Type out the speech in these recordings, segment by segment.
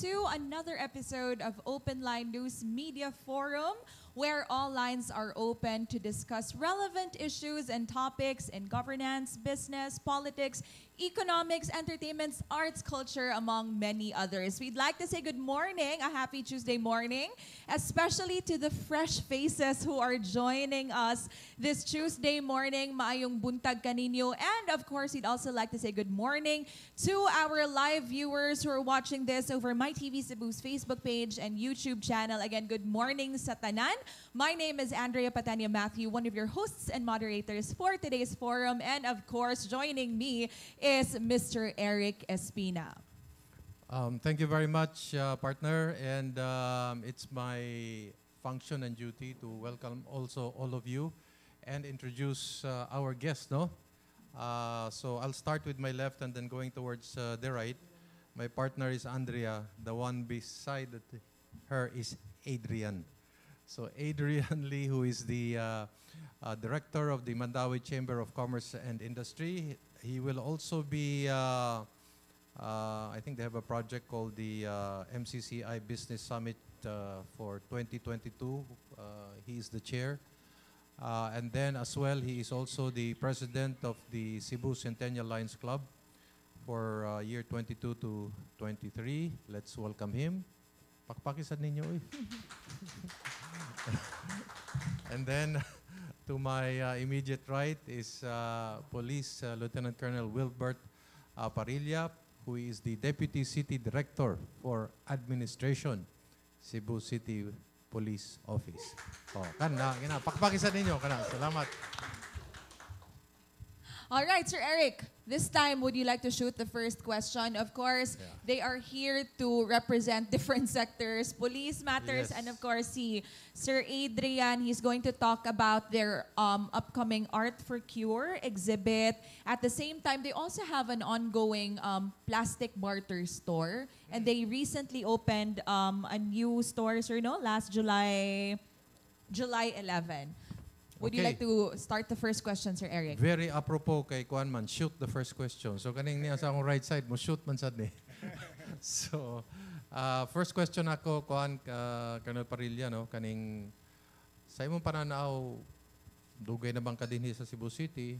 to another episode of Open Line News Media Forum, where all lines are open to discuss relevant issues and topics in governance, business, politics, economics, entertainments, arts, culture, among many others. We'd like to say good morning, a happy Tuesday morning, especially to the fresh faces who are joining us this Tuesday morning. Maayong buntag kaninyo. And of course, we'd also like to say good morning to our live viewers who are watching this over My TV Cebu's Facebook page and YouTube channel. Again, good morning Satanan. My name is Andrea Patania Matthew, one of your hosts and moderators for today's forum. And of course, joining me is Mr. Eric Espina. Um, thank you very much, uh, partner. And um, it's my function and duty to welcome also all of you and introduce uh, our guests, no? Uh, so I'll start with my left and then going towards uh, the right. My partner is Andrea. The one beside her is Adrian. So Adrian Lee, who is the uh, uh, director of the Mandawi Chamber of Commerce and Industry, he will also be, uh, uh, I think they have a project called the uh, MCCI Business Summit uh, for 2022. Uh, he is the chair. And then as well, he is also the president of the Cebu Centennial Lions Club for year 22 to 23. Let's welcome him. Pakpakisan ninyo eh. and then to my uh, immediate right is uh, Police uh, Lieutenant Colonel Wilbert uh, Parilla, who is the Deputy City Director for Administration, Cebu City Police Office. Oh, kana, kana. Pakpakisan ninyo, kana. Salamat. All right, Sir Eric. This time, would you like to shoot the first question? Of course, Yeah. they are here to represent different sectors, police matters, Yes. and of course, si Sir Adrian, he's going to talk about their um, upcoming Art for Cure exhibit. At the same time, they also have an ongoing um, plastic barter store, and they recently opened um, a new store, sir, no? Last July, July 11. Would you Okay. like to start the first question, Sir Eric? Very apropos kay Kuan man, shoot the first question. So kaning niya sa akong right side mo, shoot man sad ni. so, uh, first question ako, Kuan, uh, Colonel Parilla, no? Kaning, sa imong pananaw, dugay na bang kadinhi sa Cebu City,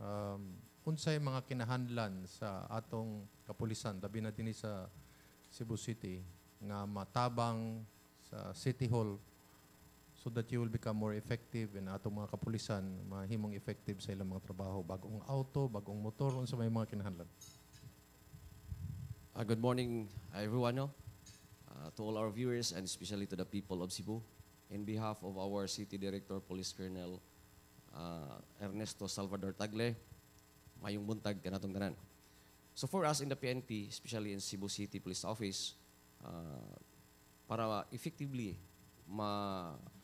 um, unsay mga kinahandlan sa atong kapulisan, tabi na dinhi sa Cebu City, nga matabang sa City Hall so that you will become more effective and atong mga kapulisan mahimong effective sa ilang mga trabaho bagong auto bagong motor unsa may mga kinahanglan Uh, good morning, everyone. No? Uh, to all our viewers and especially to the people of Cebu. In behalf of our City Director, Police Colonel uh, Ernesto Salvador Tagle, mayong buntag kanatong tanan. So for us in the PNP, especially in Cebu City Police Office, uh, para effectively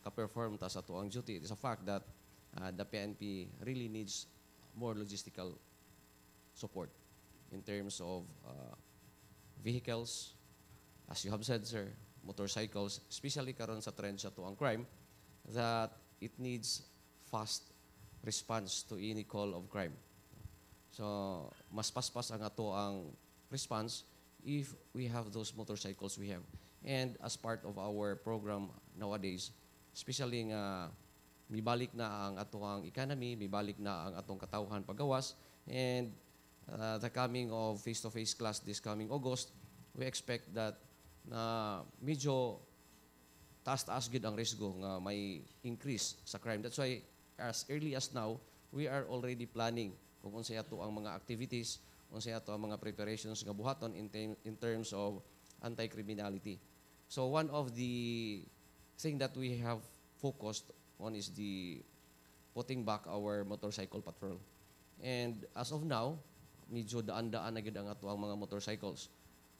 maka-perform ta sa tuang duty, it is a fact that uh, the PNP really needs more logistical support in terms of uh, vehicles, as you have said, sir, motorcycles, especially karon sa trend sa tuang crime, that it needs fast response to any call of crime. So, mas paspas ang ato ang response if we have those motorcycles we have. And as part of our program nowadays, especially nga mibalik na ang ato ang economy, mibalik na ang atong katawhan pagawas, and uh, the coming of face-to-face class this coming August, we expect that na medyo taas-taas gid ang risgo nga may increase sa crime. That's why as early as now, we are already planning kung unsay ato ang mga activities, unsay ato ang mga preparations nga buhaton in, in terms of anti-criminality. So one of the thing that we have focused on is the putting back our motorcycle patrol. And as of now, medyo daan-daan na gid ang ato ang mga motorcycles.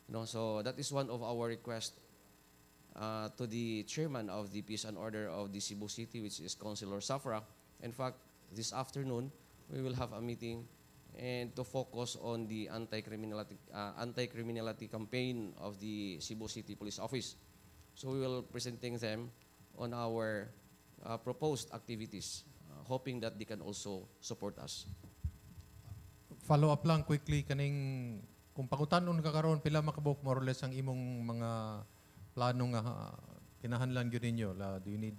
You know, so that is one of our request uh, to the chairman of the Peace and Order of the Cebu City, which is Councilor Safra. In fact, this afternoon, we will have a meeting and to focus on the anti-criminality, uh, anti-criminality campaign of the Cebu City Police Office. So we will presenting them on our uh, proposed activities, uh, hoping that they can also support us. follow up lang quickly kaning kung pangutanon ka karon pila makabuk more or less ang imong mga plano nga ah, kinahanglan gyud ninyo. La do you need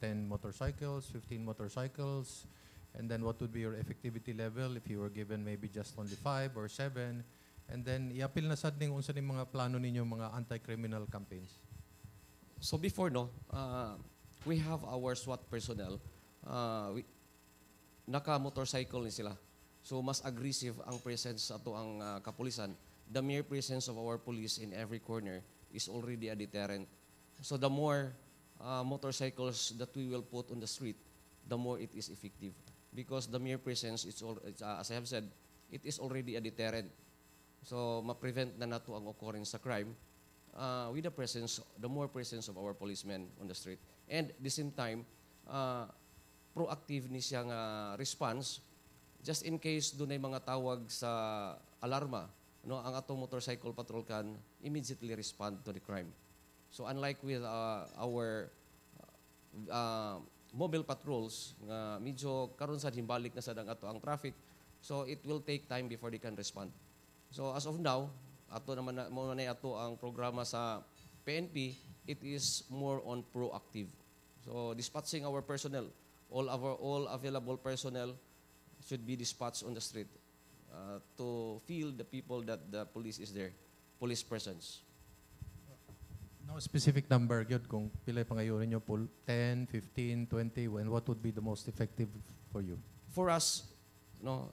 10 motorcycles 15 motorcycles? And then what would be your effectivity level if you were given maybe just only 5 or 7 and then iapil na sad ning unsa ning mga plano ninyo mga anti-criminal campaigns So before, no, uh, we have our SWAT personnel. Uh, we, naka-motorcycle ni sila. So mas aggressive ang presence ato ang uh, kapulisan. The mere presence of our police in every corner is already a deterrent. So the more uh, motorcycles that we will put on the street, the more it is effective. Because the mere presence, it's all, it's, uh, as I have said, it is already a deterrent. So ma-prevent na nato ang occurrence sa crime uh, with the presence, the more presence of our policemen on the street. And at the same time, uh, proactive ni siyang uh, response just in case doon ay mga tawag sa alarma, no, ang atong motorcycle patrol can immediately respond to the crime. So unlike with uh, our uh, mobile patrols nga medyo karon sa himbalik na sa dang ato ang traffic, so it will take time before they can respond. So as of now, ato naman na, mo na ato ang programa sa PNP, it is more on proactive. So dispatching our personnel, all our all available personnel should be dispatched on the street uh, to feel the people that the police is there, police presence. no specific number gyud kung pila pangayoon ninyo pul 10 15 20 and what would be the most effective for you For us, no,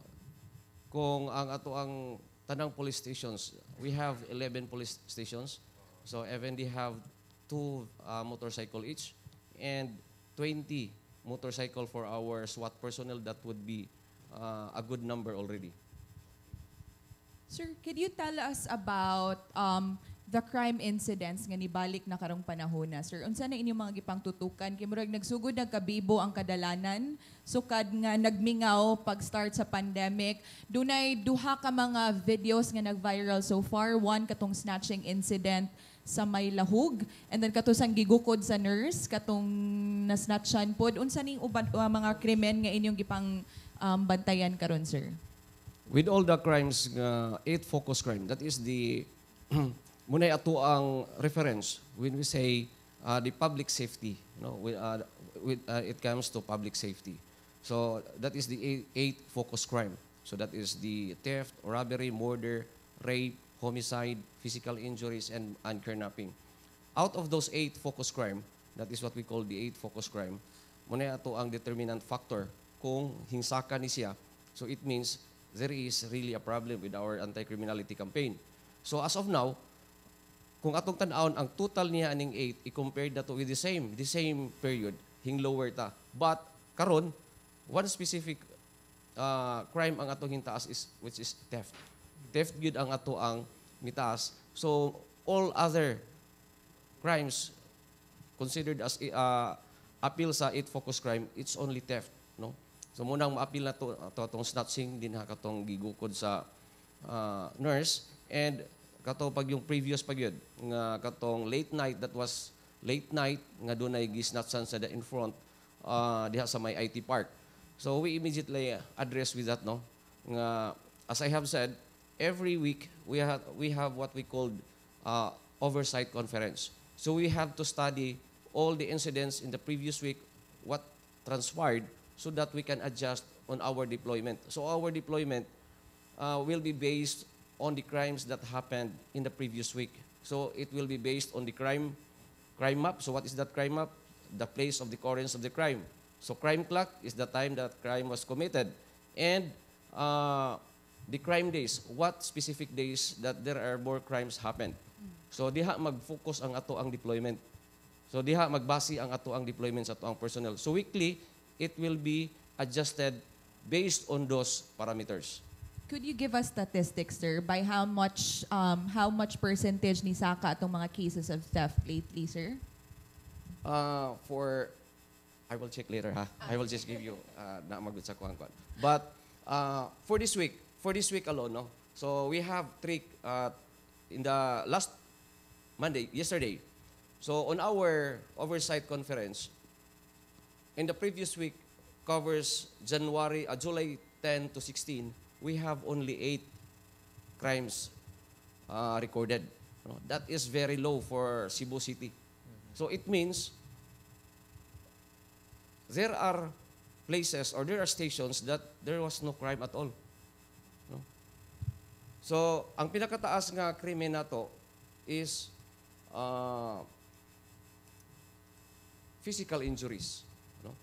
kung ang ato ang tanang police stations, we have 11 police stations. So FND have two uh, motorcycle each and 20 motorcycle for our SWAT personnel. That would be uh, a good number already. Sir, could you tell us about um, the crime incidents nga nibalik na karong panahon na, sir? Unsa na inyong mga gipang tutukan? Kay murag nagsugod nagkabibo ang kadalanan, sukad nga nagmingaw pag start sa pandemic. Dunay duha ka mga videos nga nag-viral so far. One katong snatching incident sa may lahug and then kato sang gigukod sa nurse katong nasnatchan pod unsa ning uban uh, mga krimen nga inyong gipang um, bantayan karon sir With all the crimes, nga eight focus crime, that is the, muna ato ang reference when we say uh, the public safety, you know, with, uh, with, uh, it comes to public safety. So that is the eight, focus crime. So that is the theft, robbery, murder, rape, homicide, physical injuries, and, and kidnapping. Out of those eight focus crime, that is what we call the eight focus crime, muna ato ang determinant factor kung hinsaka ni siya. So it means there is really a problem with our anti-criminality campaign. So as of now, kung atong tan-awon ang total niya aning 8 i-compare na to with the same the same period hing lower ta. But karon one specific uh, crime ang atong hintaas is which is theft. Theft gyud ang ato ang mitaas. So all other crimes considered as uh, appeal sa 8 focus crime it's only theft no? So munang ma-appeal na to ato atong snatching din ha katong gigukod sa uh, nurse. And kato pag yung previous pag yun nga katong late night that was late night nga dunay gisnatchan sa the in front uh, diha sa may IT park. So we immediately address with that no? Nga as I have said every week we have we have what we called uh, oversight conference. So we have to study all the incidents in the previous week what transpired so that we can adjust on our deployment. So our deployment uh, will be based on the crimes that happened in the previous week. So it will be based on the crime crime map. So what is that crime map? The place of the occurrence of the crime. So crime clock is the time that crime was committed, and uh, the crime days. What specific days that there are more crimes happened? So diha mag-focus ang ato ang deployment. So diha magbase ang ato ang deployment sa ato ang personnel. So weekly, it will be adjusted based on those parameters. Could you give us statistics, sir, by how much um, how much percentage ni Saka atong mga cases of theft lately, sir? Uh, for, I will check later ha. I will just give you uh, na magud sa kuan. But uh, for this week, for this week alone, no. So we have three uh, in the last Monday, yesterday. So on our oversight conference, in the previous week covers January, uh, July 10 to 16. We have only eight crimes uh, recorded. That is very low for Cebu City. So it means there are places or there are stations that there was no crime at all. No? So, ang pinakataas nga krimen na to is uh, physical injuries. No?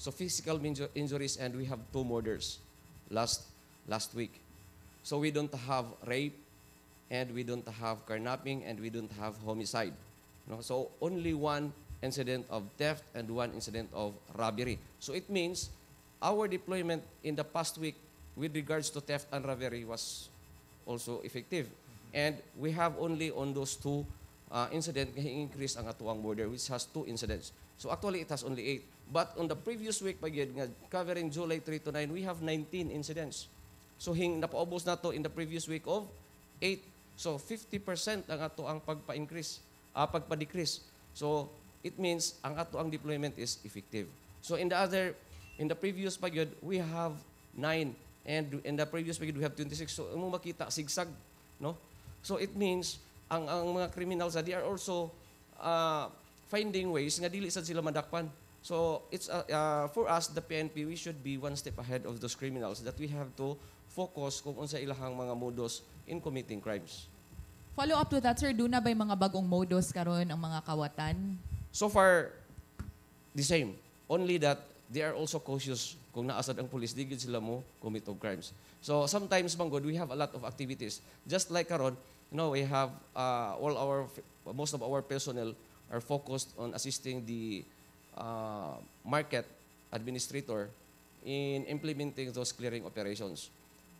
So, physical inju- injuries and we have two murders last last week. So, we don't have rape and we don't have carnapping and we don't have homicide. No? So, only one incident of theft and one incident of robbery. So, it means our deployment in the past week with regards to theft and robbery was also effective. And we have only on those two uh, incidents increase ang atuang border which has two incidents. So actually it has only eight. But on the previous week covering July 3 to 9 we have 19 incidents. So hing napaubos na to in the previous week of 8. So 50% ang ato ang pagpa-increase, ah, pagpa-decrease. So it means ang ato ang deployment is effective. So in the other in the previous period we have 9 and in the previous period we have 26. So mo makita sigsag, no? So it means ang ang mga criminals ah, they are also uh, finding ways nga dili sad sila madakpan. So it's uh, uh, for us the PNP we should be one step ahead of those criminals that we have to focus kung unsa ilahang mga modus in committing crimes. Follow up to that, sir, doon na ba yung mga bagong modus karon ang mga kawatan? So far the same. Only that they are also cautious kung naasad ang police, di gid sila mo commit of crimes. So sometimes manggod we have a lot of activities. Just like karon, you know, we have uh, all our most of our personnel are focused on assisting the uh, market administrator in implementing those clearing operations.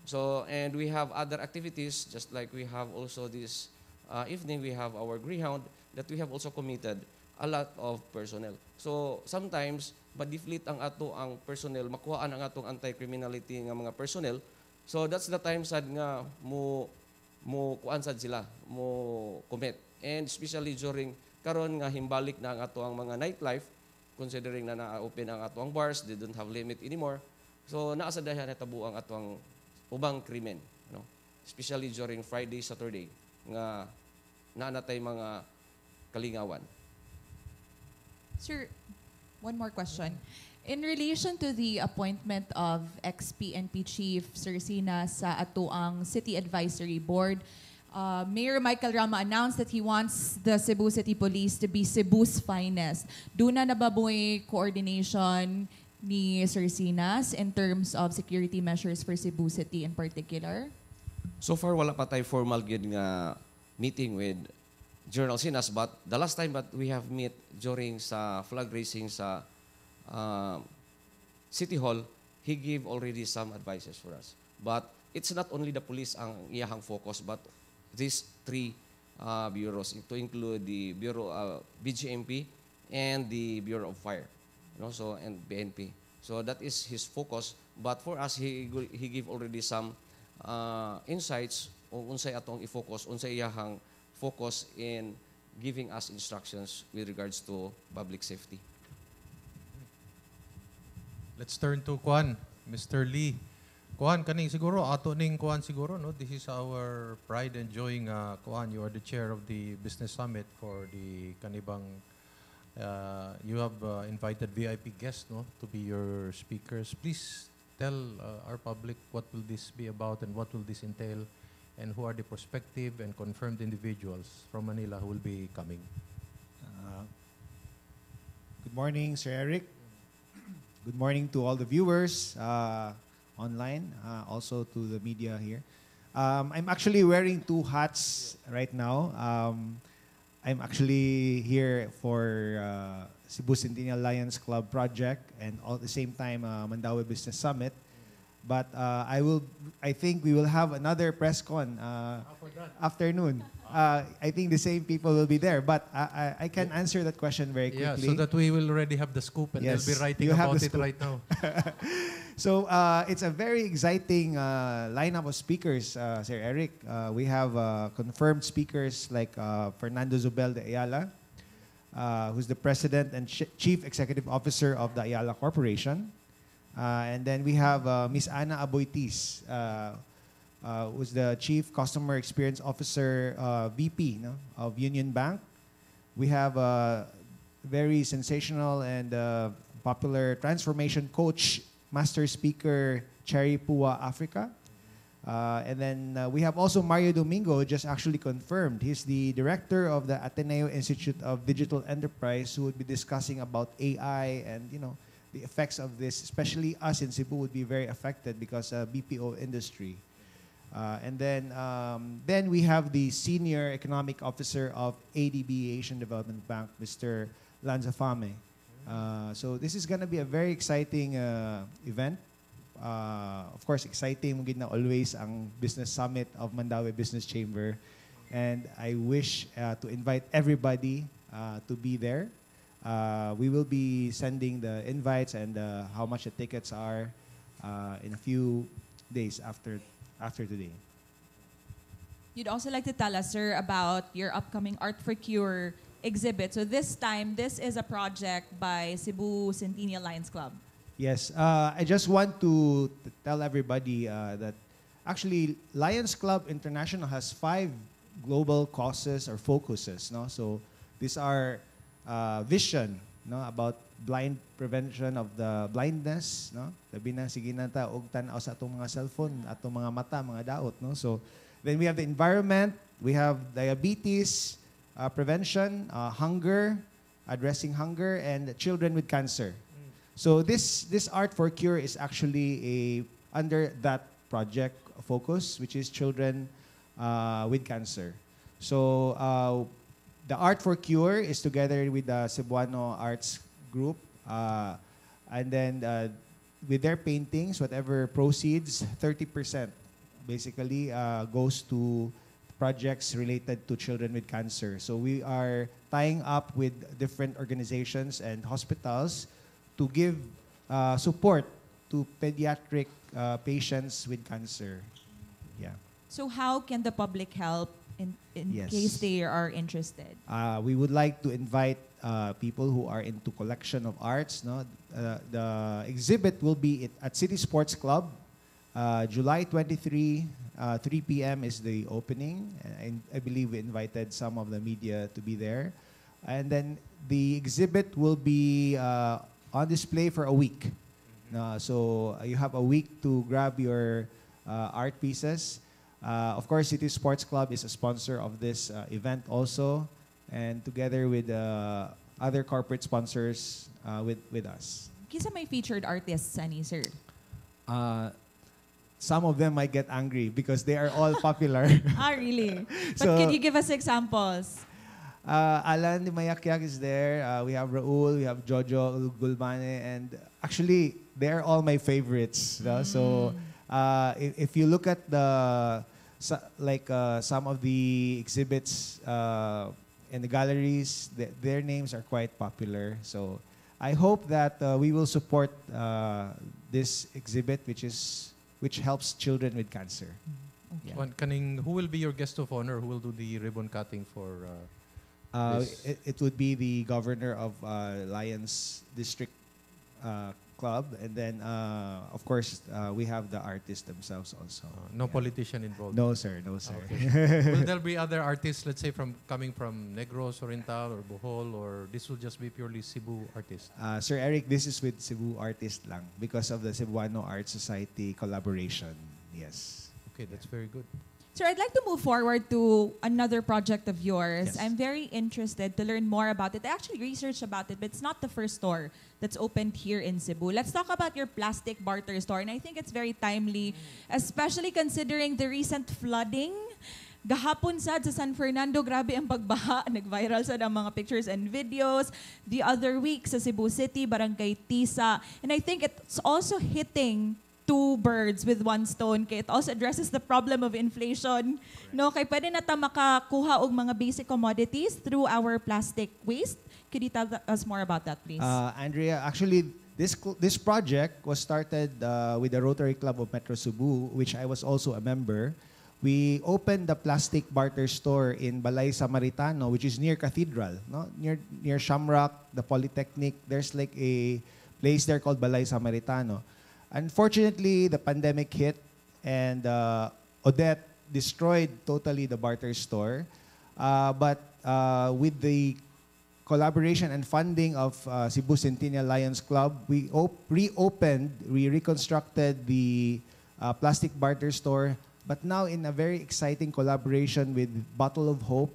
So, and we have other activities, just like we have also this uh, evening, we have our Greyhound that we have also committed a lot of personnel. So, sometimes, ma-deflate ang ato ang personnel, makuhaan ang atong anti-criminality nga mga personnel. So, that's the time sad nga mo mo kuan sad sila, mo commit. And especially during karon nga himbalik na ang ato ang mga nightlife, considering na na-open ang ato ang bars, they don't have limit anymore. So, naa sa dahan natabo ang ato ang ubang krimen, no? Especially during Friday, Saturday nga naanatay mga kalingawan. Sir, one more question. In relation to the appointment of ex-PNP Chief Sir Sina sa atuang City Advisory Board, uh, Mayor Michael Rama announced that he wants the Cebu City Police to be Cebu's finest. Doon na nababoy coordination ni Sir Sinas in terms of security measures for Cebu City in particular? So far, wala pa tayo formal gyud nga meeting with General Sinas, but the last time that we have met during sa flag raising sa uh, City Hall, he gave already some advices for us. But it's not only the police ang iyahang focus, but these three uh, bureaus, to include the Bureau, uh, BGMP, and the Bureau of Fire, you know, so, and BNP. So that is his focus. But for us, he, he give already some uh, insights o unsay atong i-focus, unsay iyahang focus in giving us instructions with regards to public safety. Let's turn to Kwan, Mr. Lee. Kwan, kaning siguro, ato ning Kwan siguro, no? This is our pride enjoying uh, Kwan. You are the chair of the Business Summit for the Kanibang. Uh, you have uh, invited VIP guests, no, to be your speakers. Please tell uh, our public what will this be about and what will this entail and who are the prospective and confirmed individuals from Manila who will be coming. Uh, Good morning, Sir Eric. Good morning to all the viewers uh, online, also to the media here. Um, I'm actually wearing two hats right now. Um, I'm actually here for uh, Cebu Centennial Lions Club project and all at the same time uh, Mandaue Business Summit. But uh, I will, I think we will have another press con uh, afternoon. Uh, I think the same people will be there, but I, I, I can answer that question very quickly. Yeah, so that we will already have the scoop and Yes, they'll be writing about it right now. So uh, it's a very exciting uh, lineup of speakers, uh, Sir Eric. Uh, we have uh, confirmed speakers like uh, Fernando Zubel de Ayala, uh, who's the president and ch- chief executive officer of the Ayala Corporation. Uh, and then we have uh, Miss Ana Aboitis, uh, uh, who's the Chief Customer Experience Officer, uh, VP no, of Union Bank. We have a very sensational and uh, popular transformation coach, master speaker, Cherry Pua Africa. Uh, and then uh, we have also Mario Domingo, just actually confirmed. He's the director of the Ateneo Institute of Digital Enterprise, who would be discussing about AI and you know the effects of this. Especially us in Cebu would be very affected because uh, BPO industry. Uh, and then um, then we have the senior economic officer of ADB Asian Development Bank, Mr. Lanzafame. Uh, so this is going to be a very exciting uh, event. Uh, of course, exciting mong na always ang business summit of Mandawi Business Chamber. And I wish uh, to invite everybody uh, to be there. Uh, we will be sending the invites and uh, how much the tickets are uh, in a few days after after today. You'd also like to tell us, sir, about your upcoming Art for Cure exhibit. So this time, this is a project by Cebu Centennial Lions Club. Yes, uh, I just want to t- tell everybody uh, that actually Lions Club International has five global causes or focuses. No, so these are uh, vision, no, about blind prevention of the blindness, no. Sabi na sige na ta og tan-aw sa atong mga cellphone, atong mga mata, mga daot, no. So then we have the environment, we have diabetes uh, prevention, uh, hunger, addressing hunger, and children with cancer. So this this art for cure is actually a under that project focus, which is children uh, with cancer. So uh, the art for cure is together with the Cebuano Arts Group, uh, and then uh, with their paintings, whatever proceeds, thirty percent basically uh, goes to projects related to children with cancer. So we are tying up with different organizations and hospitals to give uh, support to pediatric uh, patients with cancer. Yeah. So how can the public help in, in Yes. case they are interested? Uh, we would like to invite uh, people who are into collection of arts. No, uh, the exhibit will be at, at City Sports Club, uh, July 23, uh, 3 p.m. is the opening, and I believe we invited some of the media to be there, and then the exhibit will be uh, on display for a week. No, so uh, you have a week to grab your uh, art pieces. Uh, of course, City Sports Club is a sponsor of this uh, event also, and together with uh, other corporate sponsors uh, with, with us. Kisa may featured artists, ani, sir? Uh, some of them might get angry because they are all popular. ah, really? But So- could you give us examples? Uh, Alan de Mayakyak is there. Uh, we have Raul, we have Jojo Gulbane, and actually, they're all my favorites. no? So, uh, if, if you look at the so, like uh, some of the exhibits uh, in the galleries, th- their names are quite popular. So, I hope that uh, we will support uh, this exhibit, which is which helps children with cancer. Yeah. One, kaning, who will be your guest of honor? Who will do the ribbon cutting for? Uh, Uh, This- it, it would be the governor of uh, Lions District uh, Club, and then uh, of course uh, we have the artists themselves also. uh, no Yeah. politician involved. No, sir. No, sir. will there be other artists, let's say, from coming from Negros, Oriental, or Bohol, or this will just be purely Cebu artists? uh, sir Eric, this is with Cebu Artist lang because of the Cebuano Art Society collaboration. Yes. Okay, that's very good. Sir, I'd like to move forward to another project of yours. Yes. I'm very interested to learn more about it. I actually researched about it, but it's not the first store that's opened here in Cebu. Let's talk about your plastic barter store. And I think it's very timely, especially considering the recent flooding. Gahapon sad sa San Fernando, grabe ang pagbaha. Nag-viral sa ng mga pictures and videos. The other week sa Cebu City, Barangay Tisa. And I think it's also hitting two birds with one stone kay it also addresses the problem of inflation no kay pwede na ta makakuha og mga basic commodities through our plastic waste could you tell us more about that please Uh, Andrea, actually, this this project was started uh, with the Rotary Club of Metro Cebu, which I was also a member. We opened the plastic barter store in Balay Samaritano, which is near Cathedral, no? near near Shamrock, the Polytechnic. There's like a place there called Balay Samaritano. Unfortunately, the pandemic hit, and uh, Odette destroyed totally the barter store. Uh, but uh, with the collaboration and funding of uh, Cebu Centennial Lions Club, we op- reopened, we reconstructed the uh, plastic barter store, but now in a very exciting collaboration with Bottle of Hope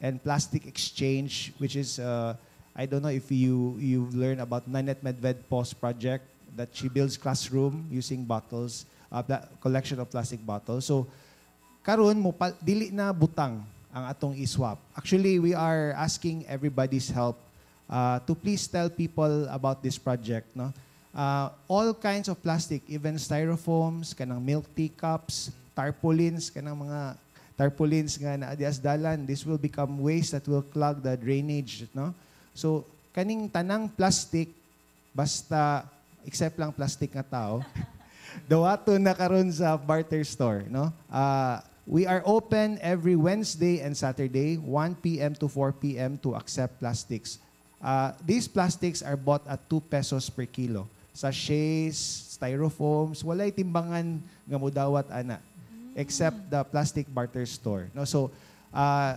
and Plastic Exchange, which is, uh, I don't know if you, you've learned about Nanette Medved Post project, that she builds classroom using bottles, uh, collection of plastic bottles. So, karon mo dili na butang ang atong iswap. Actually, we are asking everybody's help uh, to please tell people about this project. No? Uh, all kinds of plastic, even styrofoams, kanang milk teacups, tarpaulins, kanang mga tarpaulins nga na adias dalan, this will become waste that will clog the drainage. No? So, kaning tanang plastic, basta, except lang plastic nga tao, dawato na karon sa barter store, no? Uh, we are open every Wednesday and Saturday, 1 p.m. to 4 p.m. to accept plastics. Uh, these plastics are bought at 2 pesos per kilo. Sachets, styrofoams, walay timbangan nga mudawat ana except the plastic barter store. No, so uh,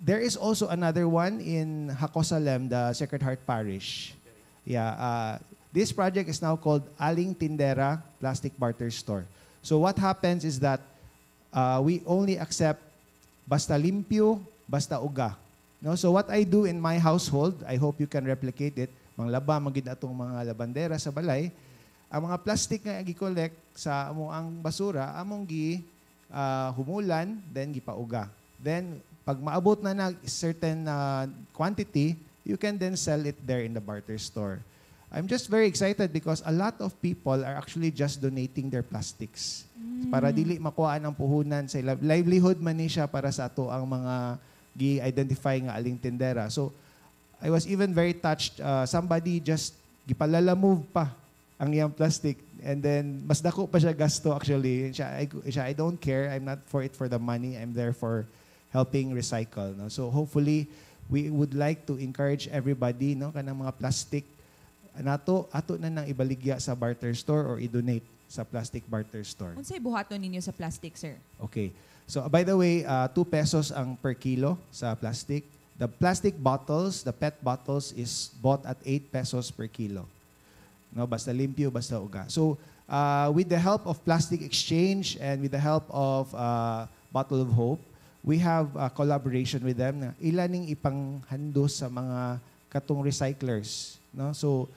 there is also another one in Hakosalem, the Sacred Heart Parish. Yeah, uh, this project is now called Aling Tindera Plastic Barter Store. So what happens is that uh, we only accept basta limpyo, basta uga. No? So what I do in my household, I hope you can replicate it, manglaba, magid atong mga labandera sa balay, ang mga plastic nga gi-collect sa among ang basura, among gi uh, humulan, then gipauga. Then pag maabot na na certain uh, quantity, you can then sell it there in the barter store. I'm just very excited because a lot of people are actually just donating their plastics. Para dili makuha ang puhunan sa livelihood man ni siya para sa ato ang mga gi-identify nga aling tindera. So I was even very touched uh, somebody just gipalala-move pa ang iyang plastic and then mas dako pa siya gasto actually. Siya I, siya, I don't care. I'm not for it for the money. I'm there for helping recycle no? So hopefully we would like to encourage everybody no kanang mga plastic nato ato na nang ibaligya sa barter store or i-donate sa plastic barter store Unsay buhaton ninyo sa plastic, sir? Okay. So by the way, uh, 2 pesos ang per kilo sa plastic. The plastic bottles, the PET bottles is bought at 8 pesos per kilo. No, basta limpyo, basta uga. So uh, with the help of Plastic Exchange and with the help of uh, Bottle of Hope, we have a collaboration with them na ilaning ipanghandos sa mga katong recyclers. No? So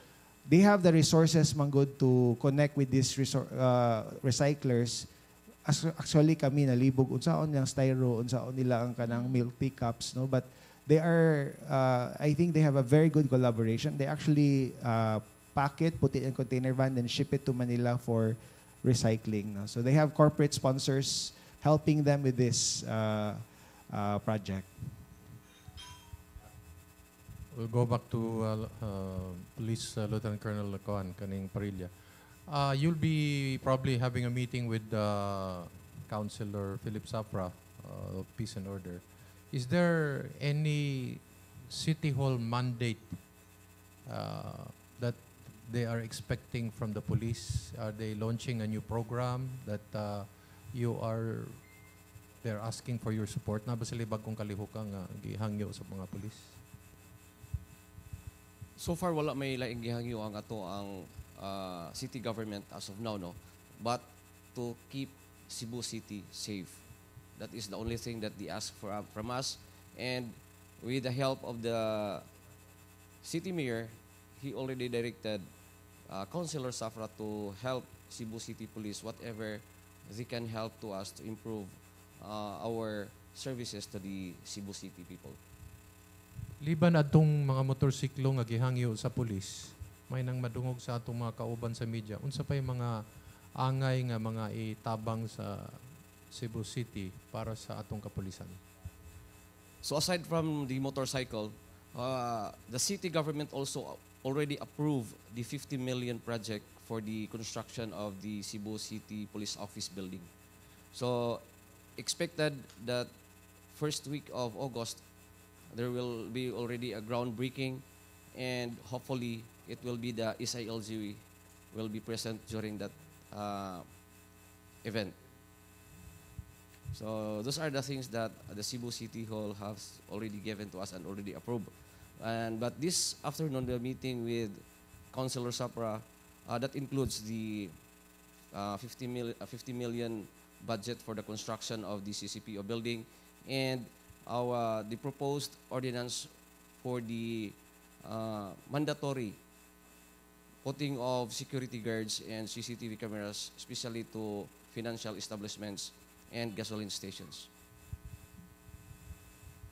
they have the resources man good to connect with these uh, recyclers. As- actually kami nalibog. Unsaon yang styro unsaon nila ang kanang milk teacups no? But they are uh, I think they have a very good collaboration. They actually uh, pack it put it in container van then ship it to Manila for recycling no? so they have corporate sponsors helping them with this uh, uh, project We'll go back to uh, uh, Police uh, Lieutenant Colonel Lacoan, kaning Parilla. Uh, you'll be probably having a meeting with uh, Councilor Philip Sapra uh, of Peace and Order. Is there any City Hall mandate uh, that they are expecting from the police? Are they launching a new program that uh, you are they're asking for your support na ba sila bagong kalihukang uh, gihangyo sa mga police? So far wala may laing gihangyo ang ato ang uh, city government as of now no. But to keep Cebu City safe. That is the only thing that they ask for uh, from us and with the help of the city mayor, he already directed uh, Councilor Safra to help Cebu City Police whatever they can help to us to improve uh, our services to the Cebu City people. Liban atong mga motorsiklo nga gihangyo sa pulis, may nang madungog sa atong mga kauban sa media. Unsa pay mga angay nga mga itabang sa Cebu City para sa atong kapulisan? So aside from the motorcycle, uh, the city government also already approved the 50 million project for the construction of the Cebu City Police Office building. So expected that first week of August there will be already a groundbreaking and hopefully it will be the SILG will be present during that uh, event. So those are the things that the Cebu City Hall has already given to us and already approved. And but this afternoon, the meeting with Councilor Sapra, uh, that includes the uh, 50, mil- uh, 50 million budget for the construction of the CCPO building and our the proposed ordinance for the uh, mandatory putting of security guards and CCTV cameras, especially to financial establishments and gasoline stations.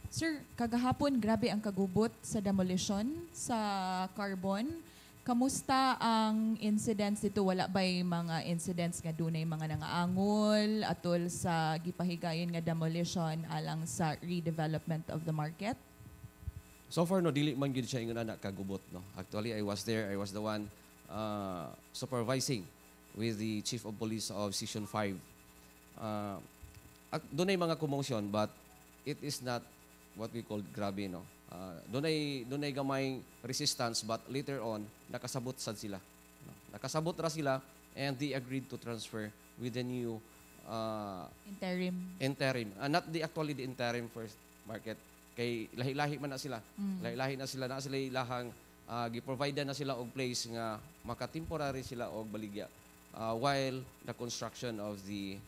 Sir, kagahapon grabe ang kagubot sa demolition sa carbon. Kamusta ang incidents dito? Wala ba'y mga incidents nga dunay mga nangaangol atol sa gipahigayon nga demolition alang sa redevelopment of the market? So far, no, dili man gyud siya ingon anak kagubot, no. Actually, I was there. I was the one uh, supervising with the Chief of Police of Section 5. Uh, ak- doon ay mga commotion, but it is not what we call grabe, no. Uh, doon ay doon ay gamay resistance, but later on nakasabot sad sila. Nakasabot ra sila and they agreed to transfer with the new uh, Interim. interim. Uh, not the actually the interim first market. Kay lahi-lahi man na sila. Mm. Lahi-lahi na sila na sila ilahang uh, gi-provide na sila og place nga maka-temporary sila og baligya uh, while the construction of the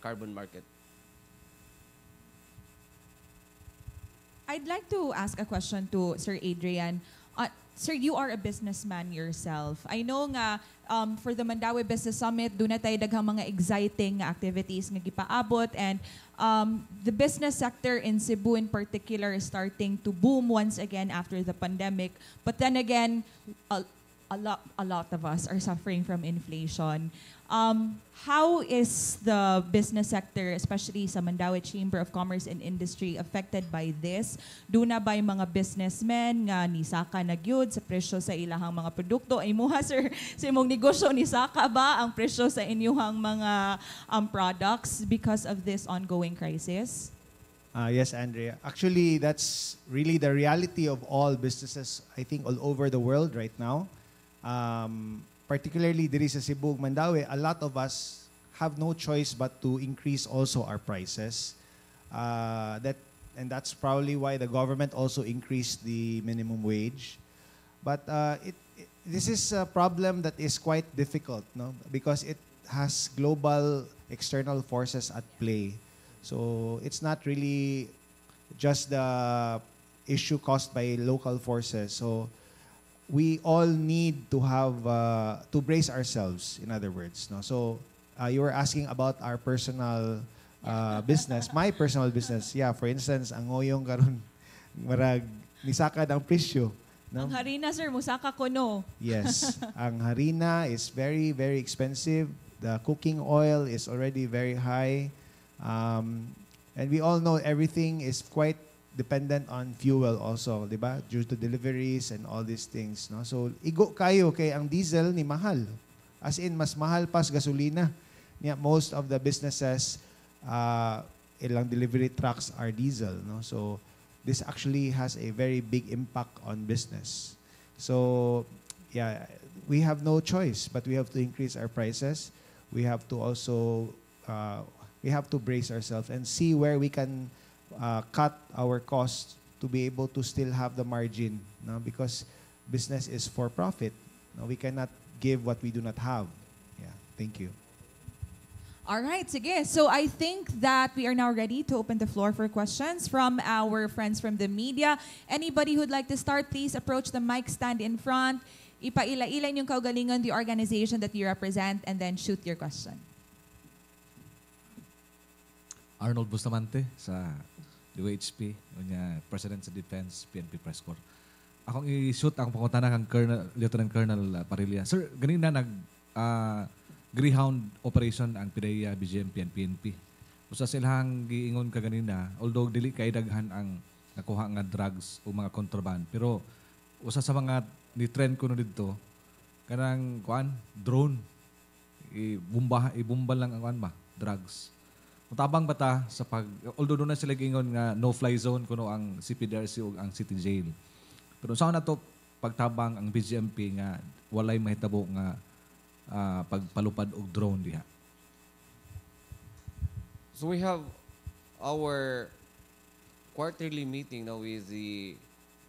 carbon market. I'd like to ask a question to Sir Adrian. Uh, sir, you are a businessman yourself. I know nga um, for the Mandawi Business Summit, doon na tayo daghang mga exciting activities nga gipaabot and um, the business sector in Cebu in particular is starting to boom once again after the pandemic. But then again, a, a lot a lot of us are suffering from inflation. Um, how is the business sector, especially sa Mandawi Chamber of Commerce and Industry, affected by this? Doon na ba yung mga businessmen nga nisaka na gyud sa presyo sa ilahang mga produkto? Ay muha sir, sa imong negosyo nisaka ba ang presyo sa inyong mga um, products because of this ongoing crisis? Uh, yes, Andrea. Actually, that's really the reality of all businesses, I think, all over the world right now. Um, particularly diri sa Cebu, Mandawi, a lot of us have no choice but to increase also our prices. Uh, that and that's probably why the government also increased the minimum wage. But uh, it, it this is a problem that is quite difficult, no, because it has global external forces at play. So it's not really just the issue caused by local forces. So we all need to have uh, to brace ourselves. In other words, no. So uh, you were asking about our personal uh, business, my personal business. Yeah, for instance, ang ngoyong karon marag nisakad ang presyo. No? Ang harina sir, musaka ko no. Yes. ang harina is very, very expensive. The cooking oil is already very high. Um, and we all know everything is quite dependent on fuel also, di ba? Due to deliveries and all these things. No? So, igo kayo kay ang diesel ni mahal. As in, mas mahal pas gasolina. Yeah, most of the businesses, uh, ilang delivery trucks are diesel. No? So, this actually has a very big impact on business. So, yeah, we have no choice, but we have to increase our prices. We have to also, uh, we have to brace ourselves and see where we can uh, cut our costs to be able to still have the margin, no? because business is for profit. No? We cannot give what we do not have. Yeah, thank you. All right, sige. So I think that we are now ready to open the floor for questions from our friends from the media. Anybody who'd like to start, please approach the mic stand in front. Ipaila-ila yung kaugalingon, the organization that you represent, and then shoot your question. Arnold Bustamante sa UHP, unya President sa Defense PNP Press Corps. Akong i-shoot ang pangutana kang Colonel, Lieutenant Colonel uh, Parilla. Sir, ganina nag ah, Greyhound operation ang PIDEA, BGMP, and PNP. Usa silang giingon ka ganina, although dili kay daghan ang nakuha nga drugs o mga contraband, pero usa sa mga ni trend ko no didto kanang kuan drone ibumba ibumba lang ang kuan ba drugs Mutabang bata sa pag although doon na sila gingon nga no fly zone kuno ang CPDRC ug ang city jail. Pero sa na to pagtabang ang BGMP nga walay mahitabo nga ah, pagpalupad og drone diha. So we have our quarterly meeting now with the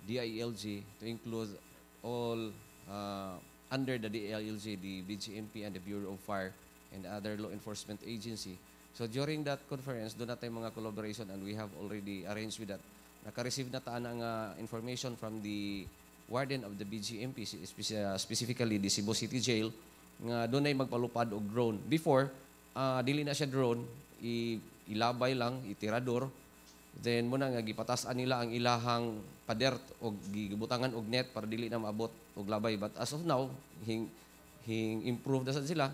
DILG to include all uh, under the DILG, the BGMP and the Bureau of Fire and other law enforcement agency. So during that conference, doon na tayong mga collaboration and we have already arranged with that. Naka-receive na taan ng uh, information from the warden of the BGMP, uh, specifically the Cebu City Jail, nga doon ay magpalupad og drone. Before, ah, dili na siya drone, i- ilabay lang, itirador, Then muna nga gipatasan nila ang ilahang pader o gibutangan og net para dili na maabot og labay. But as of now, hing hing improve na sila.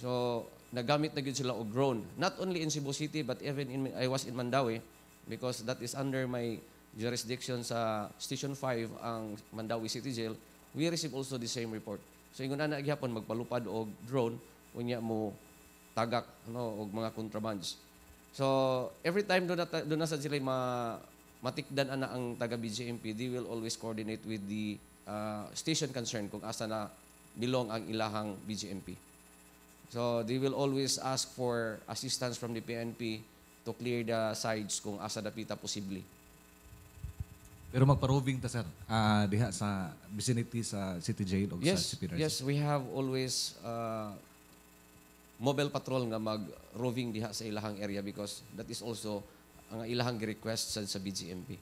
So nagamit na gyud sila og drone. Not only in Cebu City but even in I was in Mandawi because that is under my jurisdiction sa Station 5 ang Mandawi City Jail. We receive also the same report. So ingon na gyapon magpalupad og drone unya mo tagak no og mga contrabands. So, every time doon na, doon na sa sila ma, matikdan ana ang taga BGMP, they will always coordinate with the uh, station concerned kung asa na belong ang ilahang BGMP. So, they will always ask for assistance from the PNP to clear the sides kung asa dapita posible. Pero magpa-roving ta sir, ah, diha sa vicinity sa City Jail o sa Yes, CPRC. yes, we have always uh, mobile patrol nga mag-roving diha sa ilahang area because that is also ang ilahang request sa, sa BGMP.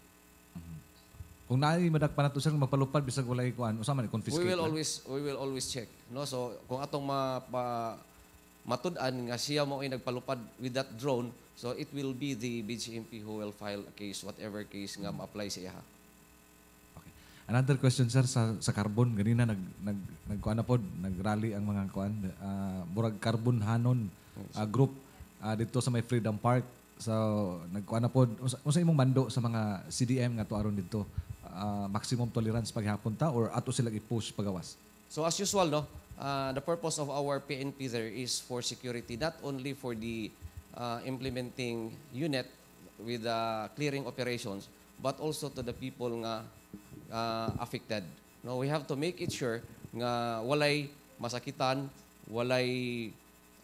Kung naay madagpan nato sir magpalupad bisag walay kuan, usa man confiscate. we will lang. always we will always check no so kung atong ma, pa, matud-an nga siya mo ay nagpalupad with that drone so it will be the BGMP who will file a case whatever case nga ma-apply sa iya Okay. Another question sir sa sa carbon. Ganina nag nag nagkuan na pod nagrally ang mga kuan. Ah, murag carbon hanon ah, group. Ah, dito sa may Freedom Park. So nagkuan na pod unsa imong mando sa mga CDM nga to aron dito? Ah, maximum tolerance paghapon ta or ato sila i-push pagawas. So as usual, no, uh, the purpose of our PNP there is for security, not only for the uh, implementing unit with the clearing operations, but also to the people nga uh, affected. No, we have to make it sure nga walay masakitan, walay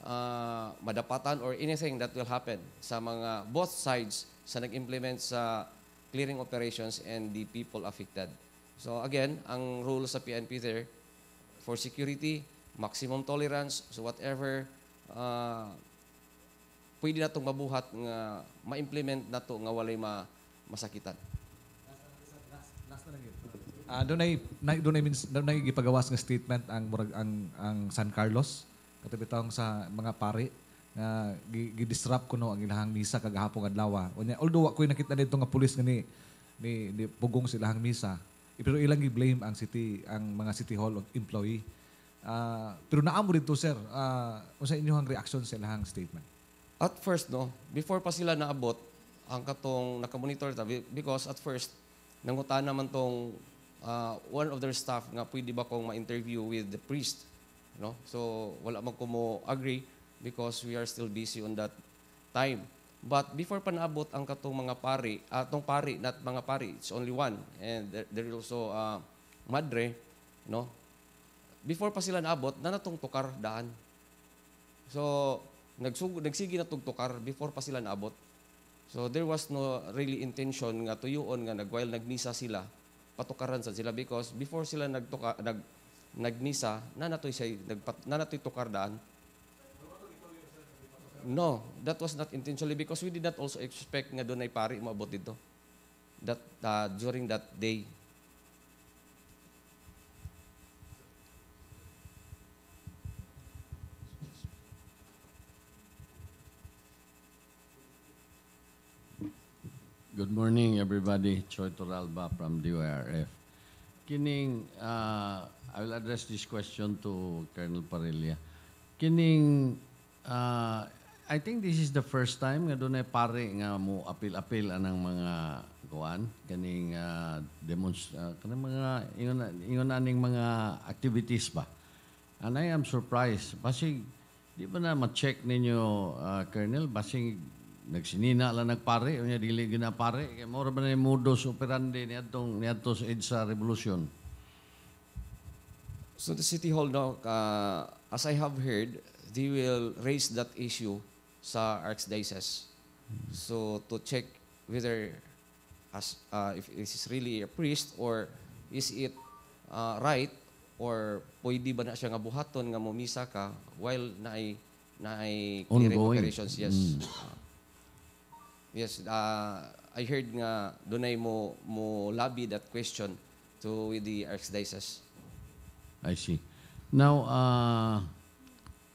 uh, madapatan or anything that will happen sa mga both sides sa nag-implement sa clearing operations and the people affected. So again, ang rule sa PNP there, for security, maximum tolerance, so whatever uh, pwede na itong mabuhat nga ma-implement na to nga walay ma masakitan. Ah, doon ay doon ay means doon ay gipagawas nga statement ang murag ang ang San Carlos katibitang sa mga pari nga gi- gi-disrupt kuno ang ilahang misa kagahapon adlaw. Unya although wa ko'y nakita dito nga pulis nga ni ni, ni pugong silahang misa, eh, pero ilang gi-blame ang city ang mga city hall employee. Ah, pero naamo dito sir, ah, unsa inyong reaction sa ilahang statement? At first, no, before pa sila naabot, ang katong nakamonitor ta be- because at first, nangutan naman tong uh, one of their staff nga pwede ba kong ma-interview with the priest. No? So, wala man ko mo agree because we are still busy on that time. But before pa naabot ang katong mga pari, atong pari, not mga pari, it's only one. And there, there is also uh, madre, no? Before pa sila naabot, na natong tukar daan. So, nagsug nagsigi na tug tukar before pa sila naabot. So there was no really intention nga tuyoon nga nag while nagmisa sila patukaran sa sila because before sila nagtuka nag nagmisa na natoy say nagpat na natoy tukar daan. No, that was not intentionally because we did not also expect nga doon ay pari maabot dito. That uh, during that day. Good morning, everybody. Choi Toralba from DYRF. Kining, uh, I will address this question to Colonel Parilla. Kining, uh, I think this is the first time nga doon ay pare nga mo apil-apil anang mga kuan kaning uh, demonst uh, kaning mga ingon ingon aning mga activities ba. And I am surprised. Basig, di ba na ma-check ninyo, uh, Colonel, basig nagsinina lang nagpare, o niya dili ginapare, kaya mora ba na yung modus operandi ni atong ni ato sa EDSA Revolution. So the City Hall now, uh, as I have heard, they will raise that issue sa Archdiocese. So to check whether as uh, if this is really a priest or is it uh, right or pwede ba na siya nga buhaton nga momisa ka while naay naay clearing operations yes Mm. Uh, yes uh, I heard nga dunay mo mo lobby that question to with the archdiocese I see. Now, uh,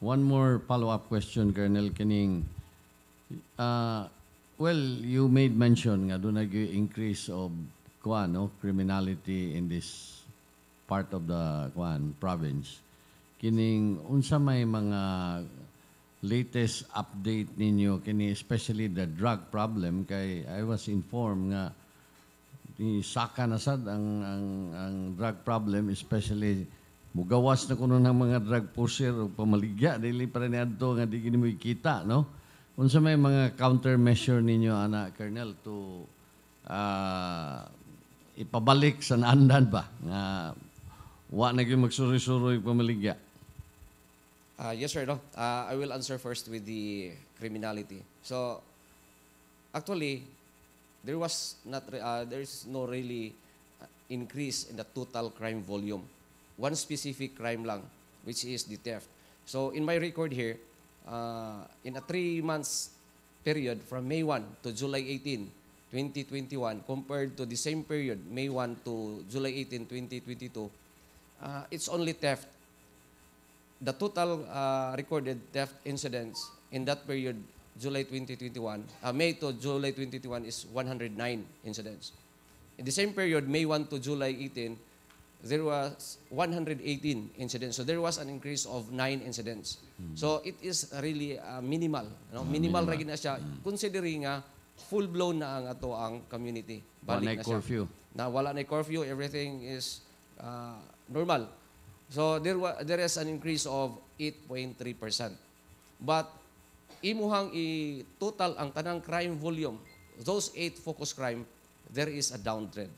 one more follow-up question, Colonel Kening. Uh, well, you made mention nga doon nag-increase of kuan, no, criminality in this part of the kuan province. Kining unsa may mga latest update ninyo kini especially the drug problem kay I was informed nga ni saka na ang ang ang drug problem especially mugawas na kuno ng mga drug pusher o pamaligya dili para ni adto nga di gini mo ikita no unsa may mga countermeasure ninyo ana Colonel to ah, ipabalik sa naandan ba nga wa na gyud magsuri-suroy pamaligya Uh, yes, sir. No? Uh, I will answer first with the criminality. So, actually, there was not, uh, there no really uh, increase in the total crime volume. One specific crime lang, which is the theft. So, in my record here, uh, in a three months period from May 1 to July 18, 2021, compared to the same period, May 1 to July 18, 2022, uh, it's only theft the total uh, recorded theft incidents in that period, July 2021, uh, May to July 2021 is 109 incidents. In the same period, May 1 to July 18, there was 118 incidents. So there was an increase of 9 incidents. So it is really uh, minimal. No? Minimal, ra gid na siya. Considering nga full-blown na ang ato ang community. Balik na'y na siya curfew. na wala na curfew, everything is uh, normal. So there wa- there is an increase of 8.3%. But imuhang i total ang tanang crime volume, those eight focus crime, there is a downtrend.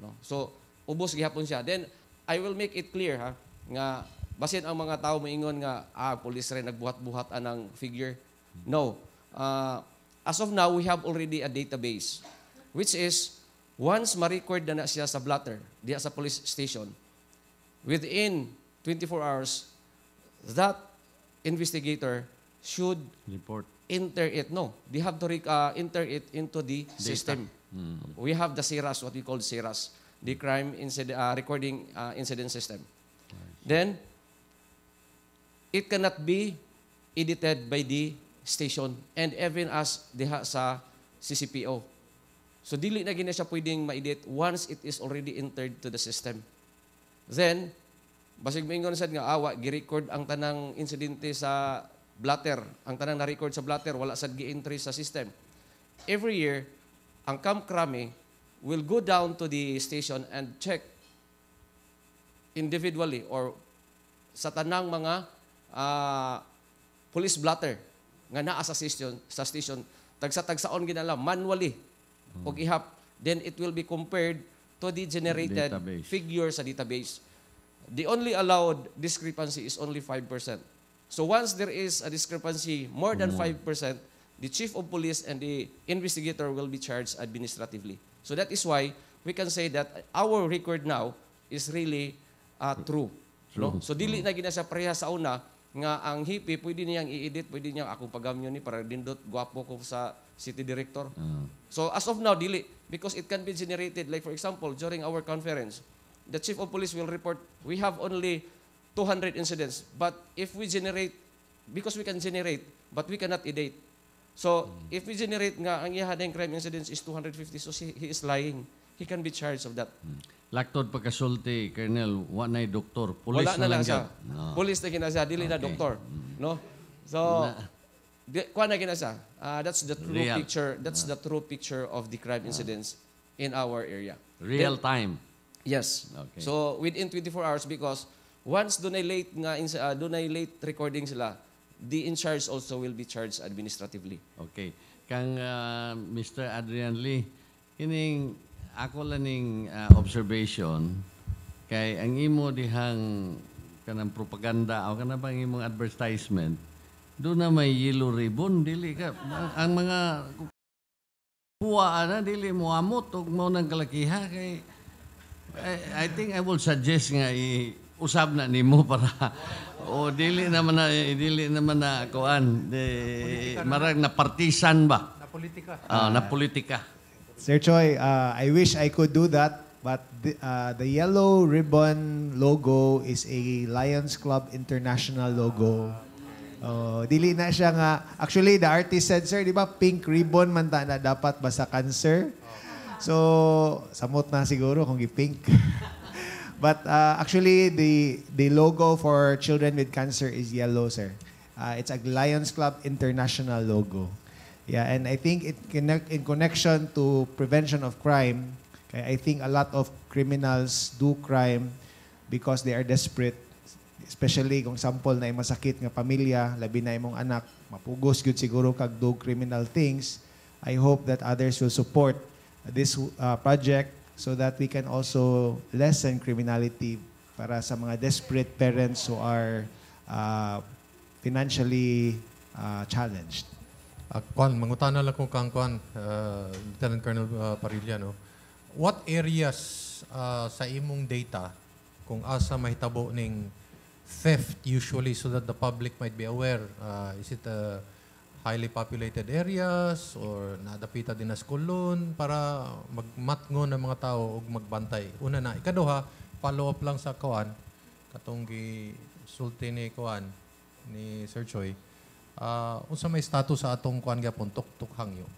No? So ubos gihapon siya. Then I will make it clear ha nga basin ang mga tao moingon nga ah police rin nagbuhat-buhat anang figure. No. Uh, as of now we have already a database which is once ma-record na, na siya sa blotter diya sa police station within 24 hours that investigator should report enter it. No, they have to uh, enter it into the system. We have the CERAS, what we call CERAS, the crime incident, uh, recording uh, incident system. Then, it cannot be edited by the station and even as diha sa CCPO. So, dili na gina siya pwedeng ma-edit once it is already entered to the system. Then, basig maingon sad nga awa gi-record ang tanang insidente sa blatter, ang tanang na-record sa blatter wala sad gi-entry sa system. Every year, ang Camp Crame will go down to the station and check individually or sa tanang mga ah, police blatter nga naa sa station sa station tagsa tagsaon ginala manually og ihap then it will be compared to the generated Database. figure sa database the only allowed discrepancy is only 5%. So once there is a discrepancy more than 5%, the chief of police and the investigator will be charged administratively. So that is why we can say that our record now is really uh, true. No? So dili na gina sa pareha sa una nga ang hipi pwede niyang i-edit, pwede niyang akong pagamyo ni para dindot gwapo ko sa city director. So as of now dili because it can be generated like for example during our conference the chief of police will report we have only 200 incidents but if we generate because we can generate but we cannot edit so if we generate nga ang iya ng crime incidents is 250 so he is lying he can be charged of that laktod pagkasulti Colonel wa nay doktor police wala na lang siya. No. police na gina siya dili na Okay. doktor no so di, kuha na gina siya Ah, that's the true Real. picture that's the true picture of the crime incidents in our area real time Yes. Okay. So within 24 hours because once dunay late nga uh, dunay late recording sila, the in charge also will be charged administratively. Okay. Kang ah, Mr. Adrian Lee, kining ako laning ah, observation kay ang imo dihang kanang propaganda o kana bang imong advertisement do na may yellow ribbon dili ka ang mga Puwa na, dili mo amot, ug mo nang kalakiha kay I, I think I will suggest nga i usab na nimo para o dili naman na dili naman na kuan de marag na partisan ba Na politika. Ah, na politika Sir Choi, uh, I wish I could do that, but the, uh, the yellow ribbon logo is a Lions Club International logo. Oh, dili na siya nga. Actually, the artist said, sir, di ba pink ribbon man ta na dapat ba sa cancer? So, samot na siguro kung i-pink. But uh, actually, the the logo for children with cancer is yellow, sir. Uh, it's a Lions Club International logo. Yeah, and I think it connect in connection to prevention of crime. I think a lot of criminals do crime because they are desperate. Especially kung sample na masakit nga pamilya, labi na imong anak, mapugos gyud siguro kag do criminal things. I hope that others will support this uh, project so that we can also lessen criminality para sa mga desperate parents who are uh, financially uh, challenged. Uh, Kwan, mangutana lang kung kang Kwan, uh, Lieutenant Colonel uh, Parilla, no? What areas uh, sa imong data kung asa mahitabo ning theft usually so that the public might be aware? Uh, is it uh, highly populated areas or nadapita din na skulon para magmatngon ng mga tao ug magbantay? Una na. Ikaduha, follow up lang sa Kwan, katong gi sulti ni Kwan, ni Sir Choi. Uh, unsa may status sa atong kuan gyapon tuk-tuk hangyo.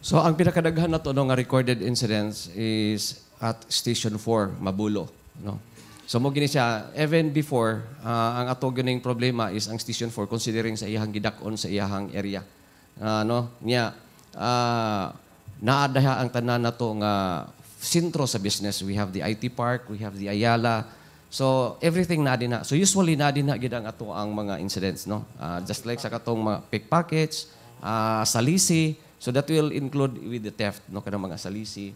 So ang pinakadaghan na to no, nga recorded incidents is at Station 4, Mabulo. No? So mo gini siya, even before, ah, ang ato gining problema is ang Station 4 considering sa iyahang gidakon sa iyahang area. Ah, no? Nya, ah, naadaha ang tanan na to nga sentro sa business. We have the IT park, we have the Ayala. So everything na din na. So usually na din na gid ang ato ang mga incidents, no? Ah, just like sa katong mga pickpockets, ah, salisi, so that will include with the theft, no? Kanang mga salisi,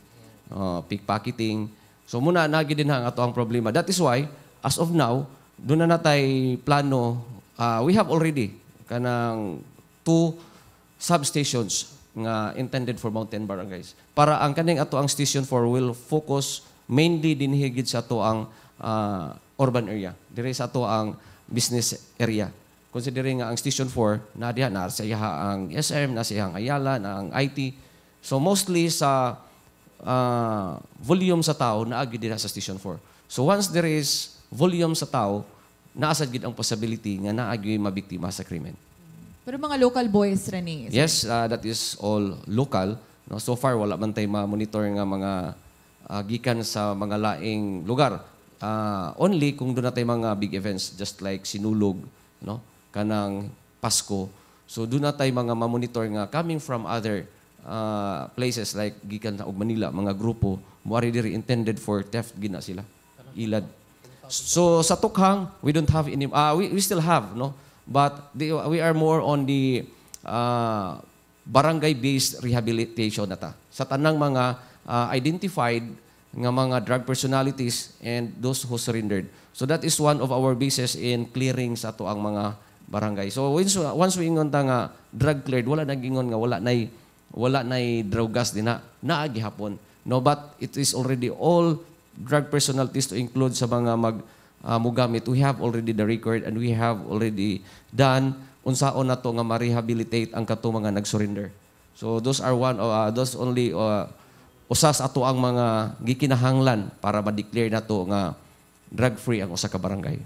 uh, pickpocketing. So muna na gid din ang ato ang problema. That is why as of now, doon na natay plano, ah, we have already kanang two substations nga intended for mountain barangays. Para ang kaning ato ang station 4 will focus mainly dinhi gid sa ato ang ah, urban area. Dire sa ato ang business area. Considering nga ang station 4 na diha na sa ang SM, na sa iyang Ayala, na ang IT. So mostly sa ah, volume sa tao na agi diha sa station 4. So once there is volume sa tao, naasad gid ang possibility nga naagi mabiktima sa krimen. Pero mga local boys, Rene. Yes, uh, that is all local. No, so far wala man tay ma-monitor nga mga uh, gikan sa mga laing lugar. Uh, only kung doon natay mga big events just like Sinulog, no? Kanang Pasko. So doon natay mga ma-monitor nga coming from other uh, places like gikan sa Manila, mga grupo mo diri intended for theft gina sila. Ilad. So sa Tukhang, we don't have any uh, we, we still have, no? But the, we are more on the uh, barangay-based rehabilitation na ta. Sa tanang mga uh, identified nga mga drug personalities and those who surrendered. So that is one of our bases in clearing sa to ang mga barangay. So once, once we ingon nga drug cleared, wala na gingon nga wala nay wala nay drogas din na naagi hapon. No, but it is already all drug personalities to include sa mga mag uh, mugamit. We have already the record and we have already done unsaon na to nga ma-rehabilitate ang kato mga nag-surrender. So those are one uh, those only uh, usas ato ang mga gikinahanglan para ma-declare na to nga drug-free ang usa ka barangay.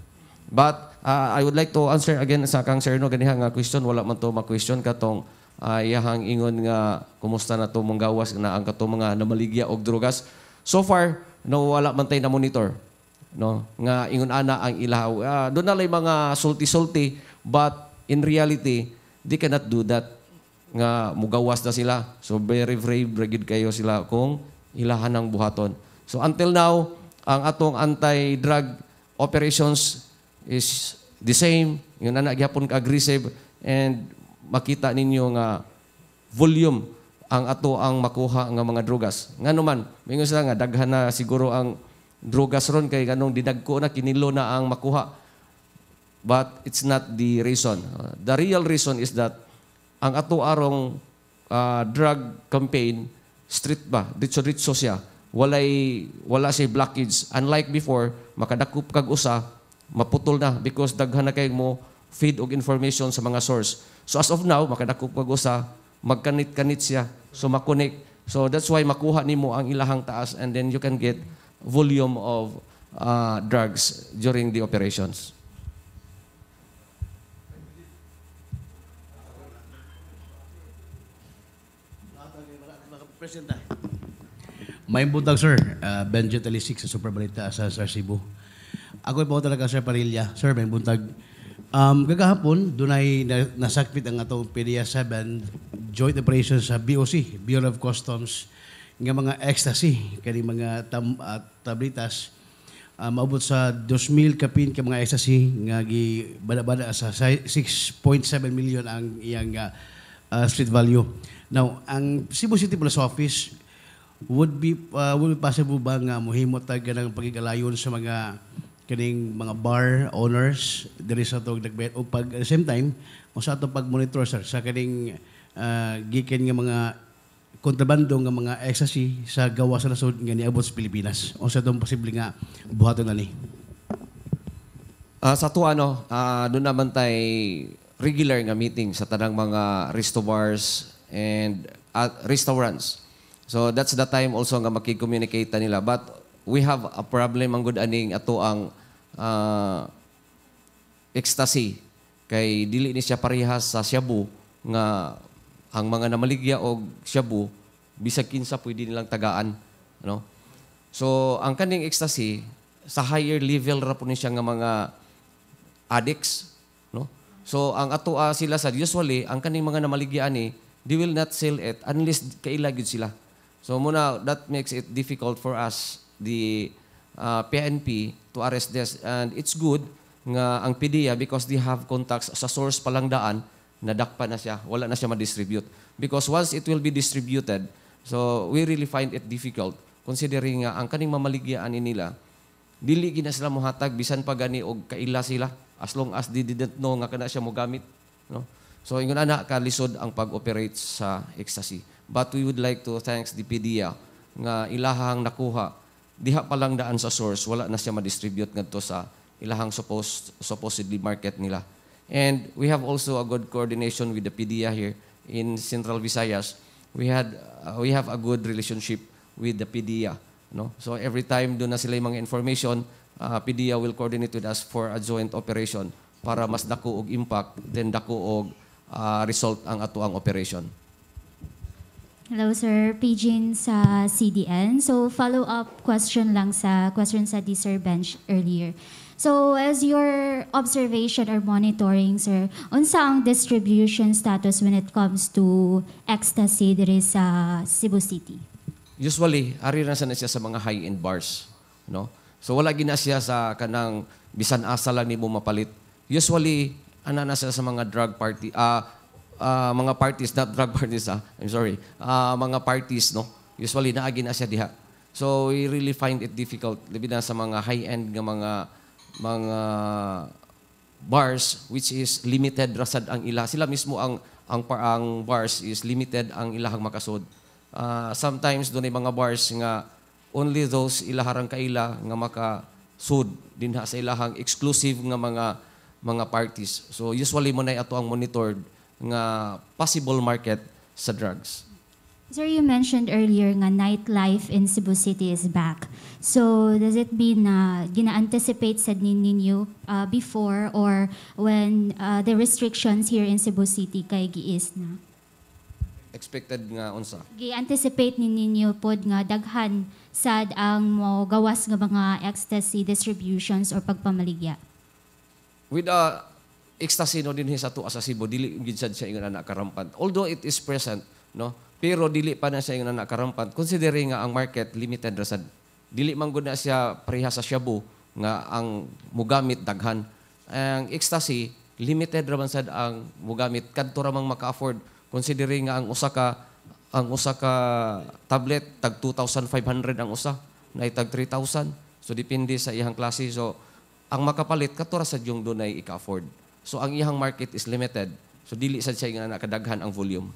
But uh, I would like to answer again sa kang Sir no ganiha nga question wala man to ma-question katong uh, iyahang ingon nga kumusta na to mong gawas na ang kato mga namaligya og drogas. So far no wala man tay na monitor no nga ingon ana ang ilaw. Uh, doon na mga sulti-sulti but in reality they cannot do that nga mugawas na sila. So very brave brigid kayo sila kung ilahan ng buhaton. So until now, ang atong anti-drug operations is the same. Yung na gyapon ka aggressive and makita ninyo nga volume ang ato ang makuha nga mga drogas. Nga naman, mingon sila nga daghan na siguro ang drogas ron kay ganong didagko na kinilo na ang makuha. But it's not the reason. Uh, the real reason is that ang ato arong ah, drug campaign street ba ditso ditso siya walay wala siya blockage unlike before makadakop kag usa maputol na because daghan na kay mo feed og information sa mga source so as of now makadakop usa magkanit-kanit siya so makonek so that's why makuha nimo ang ilahang taas and then you can get volume of ah, drugs during the operations May buntag, sir. Uh, Benjo Talisik sa Superbalita sa Sir Cebu. Ako po talaga, Sir Parilla. Sir, may buntag. Um, gagahapon, doon ay na, nasakpit ang atong PDEA 7 joint operations sa BOC, Bureau of Customs, nga mga ecstasy, kani mga tam, at tablitas. Uh, maabot sa 2,000 kapin ka mga ecstasy nga gi bada-bada sa si- 6.7 million ang iyang uh, uh, street value. Now, ang Cebu City Police Office would be uh, would be possible ba nga mohimo tag ng pagigalayon sa mga kining mga bar owners diri sa tog nagbet o pag at the same time o sa ato pag monitor sir sa kining uh, giken nga mga kontrabando nga mga ecstasy sa gawa sa nasod nga niabot sa Pilipinas o sa itong posible nga buhaton na ni Ah, sa to ano, ah, doon naman tay regular nga meeting sa tanang mga resto bars and at restaurants. So that's the time also nga makikommunicate nila. But we have a problem ang good aning ato ang ah, ecstasy kay dili ni siya parehas sa shabu nga ang mga namaligya og shabu bisag kinsa pwede nilang tagaan, no? So ang kaning ecstasy sa higher level ra po ni siya nga mga addicts, no? So ang atoa sila sa usually ang kaning mga namaligya ani, they will not sell it unless kaila gyud sila. So muna that makes it difficult for us the uh, PNP to arrest this. And it's good nga ang PDEA because they have contacts sa source palang daan nadakpa na siya, wala na siya ma-distribute. Because once it will be distributed, so we really find it difficult. Considering nga ang kaning mamaligyan ni nila dili gina sila mohatag bisan pa gani og kaila sila as long as they didn't know nga kana siya mo gamit no? So ingon ana ka lisod ang pag-operate sa ecstasy. But we would like to thanks the PDEA nga ilahang nakuha diha pa lang daan sa source wala na siya ma-distribute ngadto sa ilahang supposed supposedly market nila. And we have also a good coordination with the PDEA here in Central Visayas. We had uh, we have a good relationship with the PDEA no so every time do na sila yung mga information uh, PDEA will coordinate with us for a joint operation para mas dako og impact then dako og uh, result ang ato ang operation Hello, sir. Paging sa CDN. So, follow-up question lang sa question sa Sir Bench earlier. So, as your observation or monitoring, sir, unsa ang distribution status when it comes to ecstasy diri sa Cebu City? usually ari na sana siya sa mga high-end bars no so wala gina siya sa kanang bisan asa lang nimo mapalit usually ana na siya sa mga drug party ah ah, mga parties not drug parties ah. I'm sorry. Ah mga parties no? Usually naagi na siya diha. So we really find it difficult labi na sa mga high-end nga mga mga bars which is limited rasad ang ila. Sila mismo ang ang ang bars is limited ang ilahang makasod. Ah, sometimes doon ay mga bars nga only those ilaharang kaila nga maka sud dinha sa ilahang exclusive nga mga mga parties. So usually mo na ato ang monitored nga possible market sa drugs Sir, you mentioned earlier nga nightlife in Cebu City is back. So, does it mean na gina-anticipate sa nin- ninyo uh, before or when uh, the restrictions here in Cebu City kay giis na? expected nga unsa Gi-anticipate ni ninyo pod nga daghan sad ang mo gawas nga mga ecstasy distributions or pagpamaligya. with uh, ecstasy no din sa tuwa sa Cebu dili gid sad siya ingon anak karampant although it is present no pero dili pa na siya ingon anak karampant considering nga ang market limited ra dili man gud na siya pareha sa shabu nga ang mugamit daghan. Ang ecstasy limited ra sad ang mugamit kadto ra mang maka-afford. Considering nga ang usa ka ang usa ka tablet tag 2,500 ang usa na tag 3,000 so depende sa iyang klase. So ang makapalit katura sa yung dunay ika-afford. So ang iyang market is limited. So dili sad siya nga nakadaghan ang volume.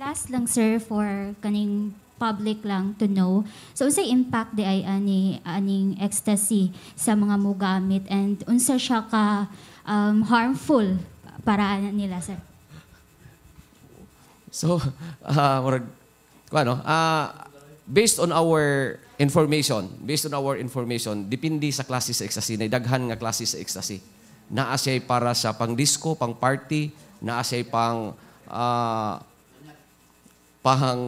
Last lang sir for kaning public lang to know. So unsay impact di ay ani aning ecstasy sa mga mugamit and unsa siya ka um, harmful para nila sir? So, uh, murag, ano, ah, based on our information, based on our information, depende sa klase sa ecstasy, na daghan nga klase sa ecstasy. Naa siya para sa pang disco, pang party, naa siya pang ah, pang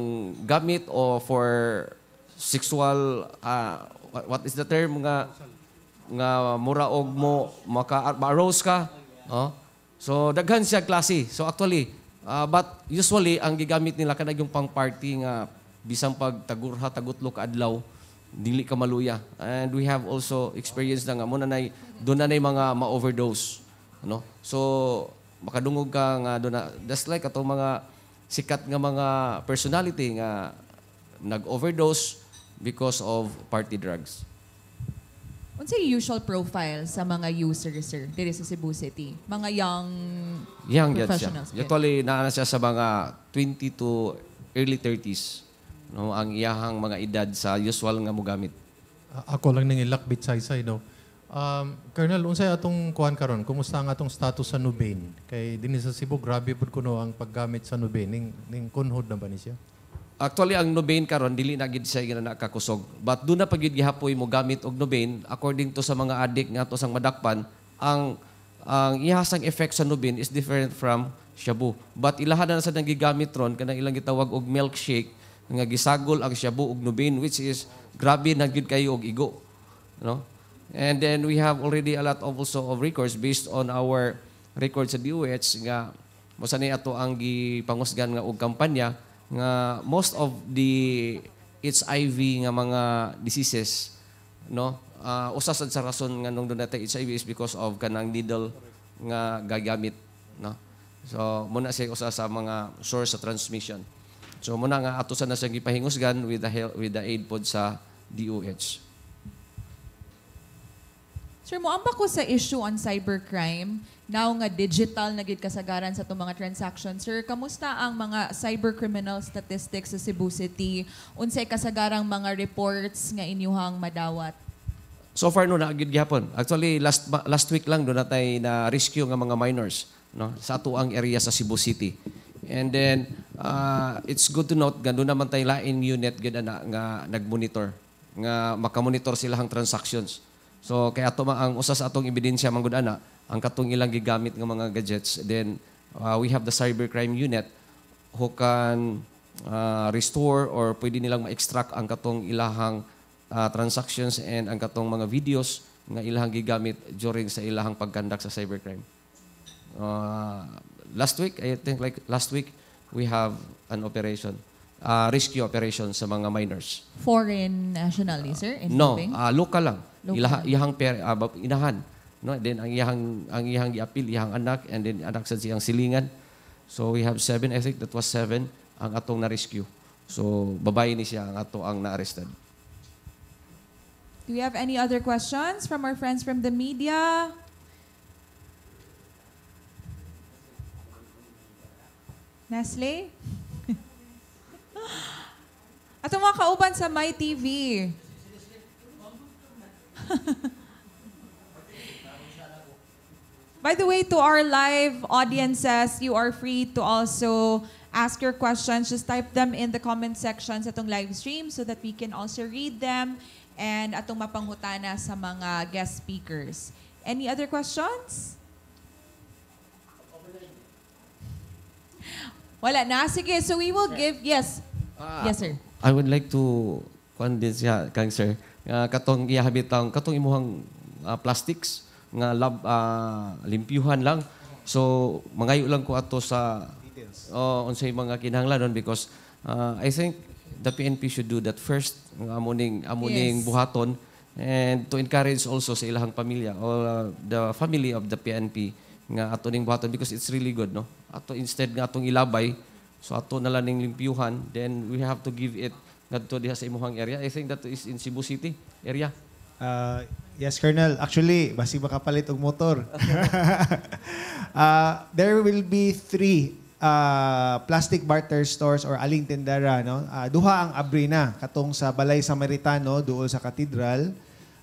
gamit o for sexual ah, what- is the term nga nga muraog mo maka ma-arouse ka oh so daghan siya klase. So actually ah, but usually ang gigamit nila kanang yung pang party nga bisang pag tagurha tagutlo ka adlaw dili ka maluya and we have also experienced na nga mo na nay doon na nay mga ma-overdose no so makadungog ka nga doon na that's like atong mga sikat nga mga personality nga nag-overdose because of party drugs Unsay usual profile sa mga users, sir, diri sa Cebu City? Mga young Young yan siya. professionals. Actually, naana siya sa mga 20 to early 30s. No, ang iyahang mga edad sa usual nga mo gamit. A- ako lang ning ilakbit saysay no. Um, Colonel, unsay atong kuan karon? Kumusta ang atong status sa Nubain? Kay dinhi sa Cebu grabe pud kuno ang paggamit sa Nubain ning ning kunhod na ba ni siya? Actually, ang Nubain karon dili na gid siya gina nakakusog. But doon na pagid gihapoy mo gamit og Nubain according to sa mga adik nga to sang madakpan, ang ang ihasang effect sa Nubain is different from shabu. But ilahan na sa nang gigamit ron kanang ilang gitawag og milkshake nga gisagol ang shabu og Nubain which is grabe na gyud kayo og igo. No? And then we have already a lot of also of records based on our records sa DOH nga mo ni ato ang gipangusgan nga og kampanya nga most of the HIV nga mga diseases no uh, usa sa rason nga nung natin HIV is because of kanang needle nga gagamit no so muna siya usa sa mga source sa transmission so muna nga ato sa na siya gipahingusgan with the hel- with the aid pod sa DOH Sir, mo amba ko sa issue on cybercrime. Now nga digital na gid kasagaran sa itong mga transactions. Sir, kamusta ang mga cybercriminal statistics sa Cebu City? Unsay kasagarang mga reports nga inyuhang madawat? So far no naagid gyapon. Actually last last week lang do natay na rescue nga mga minors no sa ato ang area sa Cebu City. And then uh, it's good to note gando naman tay lain unit gid ana nga nagmonitor nga makamonitor sila ang transactions. So kaya ma- ang usa sa atong ebidensya manggod ana ang katong ilang gigamit nga mga gadgets. Then uh, we have the cybercrime unit who can uh, restore or pwede nilang ma-extract ang katong ilahang uh, transactions and ang katong mga videos nga ilahang gigamit during sa ilahang pagkandak sa cybercrime. Uh, last week, I think like last week, we have an operation, uh, rescue operation sa mga minors. Foreign nationally, sir? No, involving? uh, local lang. Local. Ilaha, per, uh, bab- inahan. No, then ang iyahang ang iyahang giapil iyahang anak and then anak sa siyang silingan. So we have seven, I think that was seven ang atong na rescue. So babae ni siya ang ato ang na-arrested. Do we have any other questions from our friends from the media? Nestle? At mga kauban sa My TV. By the way, to our live audiences, you are free to also ask your questions. Just type them in the comment section sa itong live stream so that we can also read them and atong mapanghutana sa mga guest speakers. Any other questions? Wala na. Sige, so we will give, yes. Yes, sir. I would like to kuan din siya kang sir nga katong ihabit ang katong imuhang ah, plastics nga lab ah, limpyuhan lang. So mangayo lang ko ato sa oh unsay mga kinahanglanon because ah, I think the PNP should do that first nga amuning amuning Yes. buhaton and to encourage also sa ilahang pamilya or ah, the family of the PNP nga ato ning buhaton because it's really good no? Ato instead nga atong ilabay so ato na lang ning limpyuhan then we have to give it ngadto diha sa imuhang area. I think that is in Cebu City area. Uh, yes, Colonel. Actually, basi makapalit og motor. uh, there will be three ah, plastic barter stores or aling tindera no? Ah, duha ang abri na katong sa Balay Samaritano duol sa Katedral.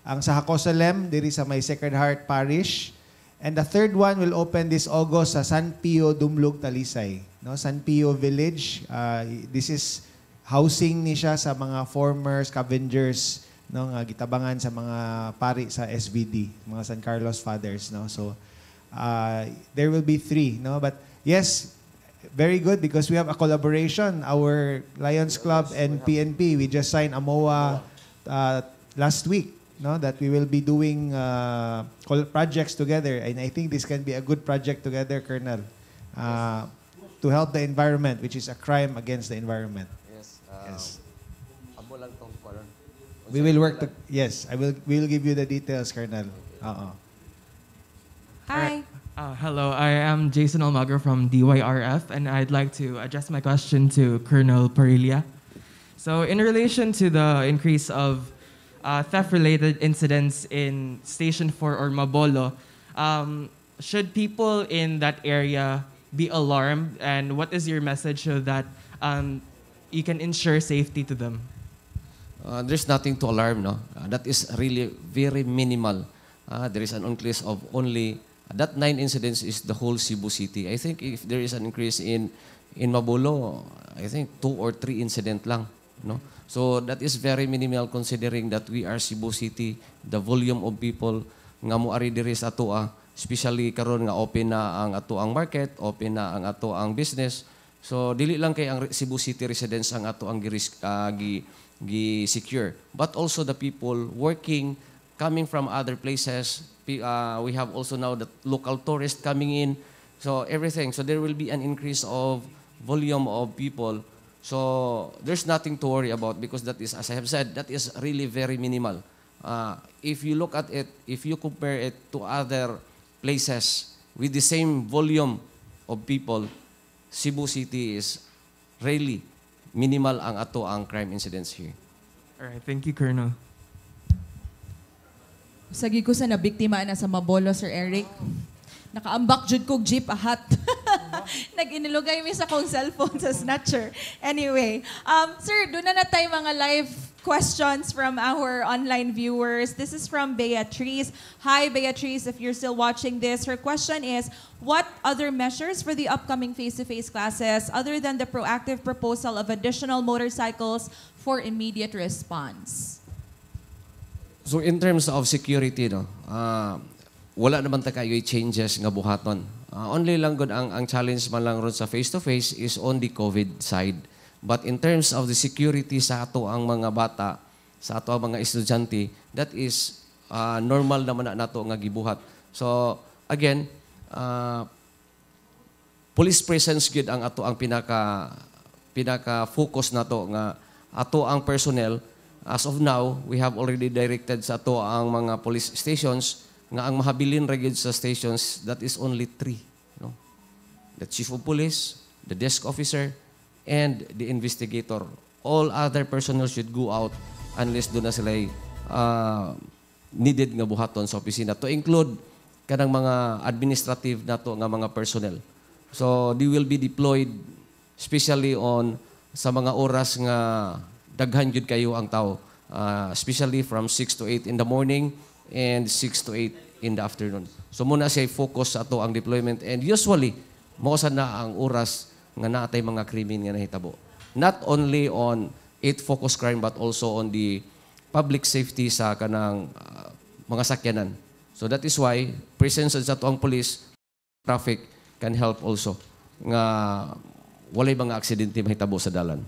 Ang sa Hacosalem diri sa may Sacred Heart Parish and the third one will open this August sa San Pio Dumlog Talisay. No San Pio Village. Ah, this is housing ni siya sa mga former scavengers no nga gitabangan sa mga pari sa SVD mga San Carlos Fathers no. So uh, there will be three no. But yes very good because we have a collaboration. Our Lions Club and PNP we just signed a MOA uh, last week no that we will be doing uh, col- projects together and I think this can be a good project together Colonel uh, to help the environment which is a crime against the environment Yes. Uh, Yes. Amo lang tong kuwan. we will work to yes I will we will give you the details Colonel Oo. Hi. Uh, hello, I am Jason Almagro from DYRF, and I'd like to address my question to Colonel Parilla. So, in relation to the increase of uh, theft-related incidents in Station 4 or Mabolo, um, should people in that area be alarmed, and what is your message so that um, you can ensure safety to them? Uh, there's nothing to alarm, no? Uh, that is really very minimal. Uh, there is an increase of only that nine incidents is the whole Cebu City. I think if there is an increase in in Mabulo, I think two or three incident lang, no? So that is very minimal considering that we are Cebu City, the volume of people nga moari diri sa atoa, especially karon nga open na ang ato ang market, open na ang ato ang business. So dili lang kay ang Cebu City residents ang ato ang giris- ah, gi gi secure, but also the people working coming from other places. Uh, we have also now the local tourists coming in. So everything. So there will be an increase of volume of people. So there's nothing to worry about because that is, as I have said, that is really very minimal. Uh, if you look at it, if you compare it to other places with the same volume of people, Cebu City is really minimal ang ato ang crime incidents here. All right, thank you, Colonel. Sagi ko sa nabiktima na sa Mabolo, Sir Eric. Nakaambak jud kog jeep ahat. Nag-inilugay mi sa kong cellphone sa snatcher. Anyway, um, sir, doon na na tayo mga live questions from our online viewers. This is from Beatrice. Hi, Beatrice, if you're still watching this. Her question is, what other measures for the upcoming face-to-face classes other than the proactive proposal of additional motorcycles for immediate response? So in terms of security, no, ah, wala naman ta kayo changes nga buhaton. Ah, only lang good ang ang challenge man lang ron sa face to face is on the COVID side. But in terms of the security sa ato ang mga bata, sa ato ang mga estudyante, that is ah, normal naman na nato nga gibuhat. So again, ah, police presence gid ang ato ang pinaka pinaka focus nato nga ato ang personnel as of now we have already directed sa ato ang mga police stations nga ang mahabilin ra sa stations that is only three no? The chief of police the desk officer and the investigator. All other personnel should go out unless do na sila uh, needed nga buhaton sa opisina. To include kanang mga administrative nato nga mga personnel. So they will be deployed especially on sa mga oras nga daghan gyud kayo ang tao. Uh, especially from 6 to 8 in the morning and 6 to 8 in the afternoon. So muna siya focus sa ato ang deployment and usually mo na ang oras nga naatay mga krimen nga nahitabo. Not only on eight focus crime but also on the public safety sa kanang uh, mga sakyanan. So that is why presence sa ato ang police traffic can help also nga walay mga aksidente mahitabo sa dalan.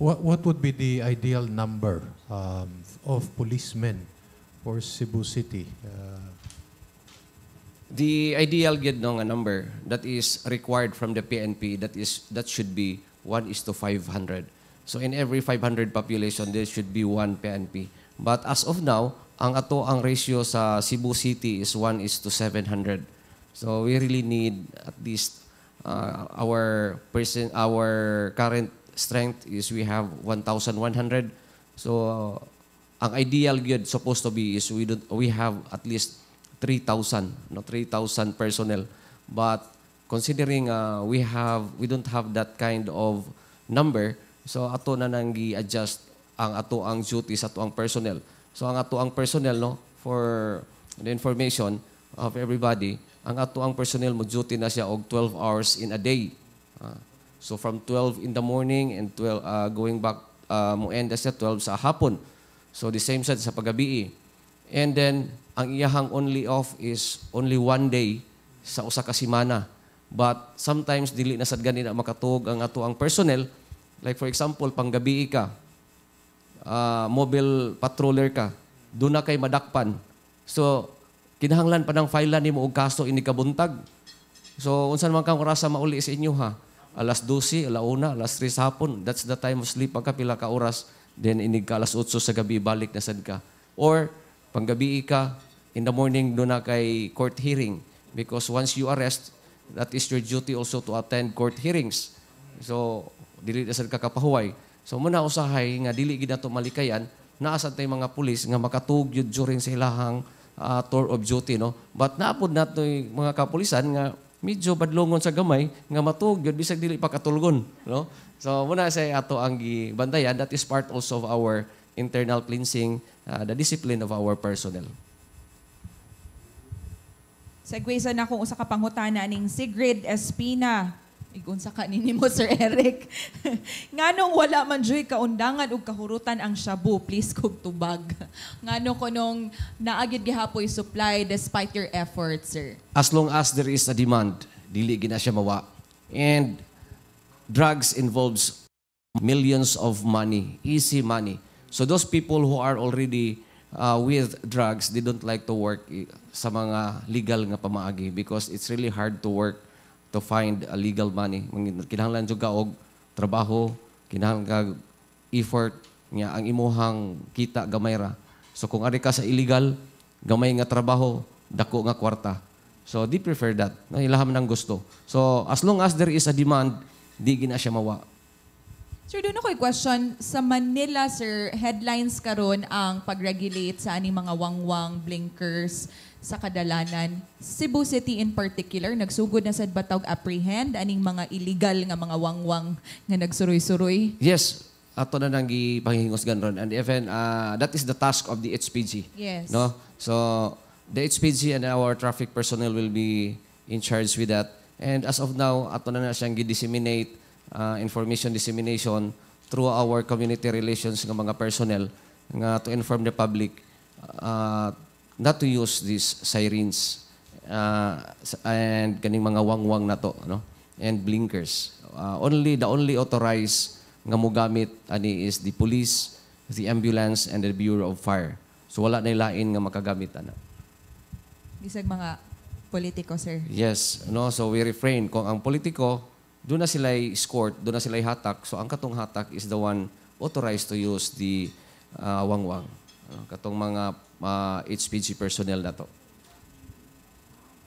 What, what would be the ideal number um, of policemen for Cebu City? Uh, The ideal gid no number that is required from the PNP that is that should be 1 is to 500. So in every 500 population there should be one PNP. But as of now, ang ato ang ratio sa Cebu City is 1 is to 700. So we really need at least uh, our person our current strength is we have 1,100. So ang ideal good supposed to be is we don't, we have at least 3,000, no 3,000 personnel. But considering uh, we have we don't have that kind of number, so ato na nang gi-adjust ang ato ang duties ato ang personnel. So ang ato ang personnel no for the information of everybody, ang ato ang personnel mo duty na siya og 12 hours in a day. Ah, so from 12 in the morning and 12 uh, going back uh, mo end siya 12 sa hapon. So the same sad sa paggabi. And then ang iyahang only off is only one day sa usa ka semana. But sometimes dili na sad gani na makatuog ang ato ang personnel. Like for example, panggabi ka, ah, mobile patroller ka, doon na kay madakpan. So, kinahanglan pa ng file ni mo og kaso ini kabuntag. So, unsan man kang oras mauli sa inyo ha? Alas 12, alauna, alas 3 sa hapon. That's the time of sleep pagka pila ka oras. Then inig ka alas 8 sa gabi, balik na sad ka. Or, panggabi ka, in the morning doon na kay court hearing. Because once you arrest, that is your duty also to attend court hearings. So, dili na sad ka kapahuway. So, muna usahay nga dili gid nato malikayan, naasad tay mga pulis nga makatug yun during sa ilahang ah, tour of duty no. But naapod nato mga kapulisan nga medyo badlongon sa gamay nga matug yun bisag dili pa katulgon no. So muna sa ato ang gibantayan that is part also of our internal cleansing ah, the discipline of our personnel. Segue sa na kung usa ka pangutana ning Sigrid Espina. Igunsa ka nini mo Sir Eric. Nganong wala man joy kaundangan ug kahurutan ang shabu, please kog tubag. Ngano ko nung naagid gihapoy supply despite your efforts, sir. as long as there is a demand, dili gina siya mawa. And drugs involves millions of money, easy money. So those people who are already uh, with drugs, they don't like to work i- sa mga legal nga pamaagi because it's really hard to work to find a legal money. Kinahanglan jud ka og trabaho, kinahanglan effort nga ang imuhang kita gamay ra. So kung ari ka sa illegal, gamay nga trabaho, dako nga kwarta. So they prefer that. Ilaham ng gusto. So as long as there is a demand, di gina siya mawa. Sir, doon ako'y question. Sa Manila, sir, headlines karon ang pag-regulate sa aning mga wangwang blinkers sa kadalanan. Cebu City in particular, nagsugod na sa Batawg apprehend aning mga illegal nga mga wangwang nga nagsuroy-suroy. Yes, ato na nang gipangingosgan ron. And even, uh, that is the task of the HPG. Yes. No? So, the HPG and our traffic personnel will be in charge with that. And as of now, ato na na siyang gi-disseminate uh, information dissemination through our community relations ng mga personnel nga to inform the public uh, not to use these sirens uh, and kaning mga wangwang na to no and blinkers. Uh, only the only authorized nga mogamit ani is the police the ambulance and the bureau of fire. So wala na lain nga makagamit ana Bisag mga politiko, sir. yes no so we refrain kung ang politiko doon na sila escort doon na sila hatak so ang katong hatak is the one authorized to use the uh, wangwang Ano, katong mga uh, HPG personnel na to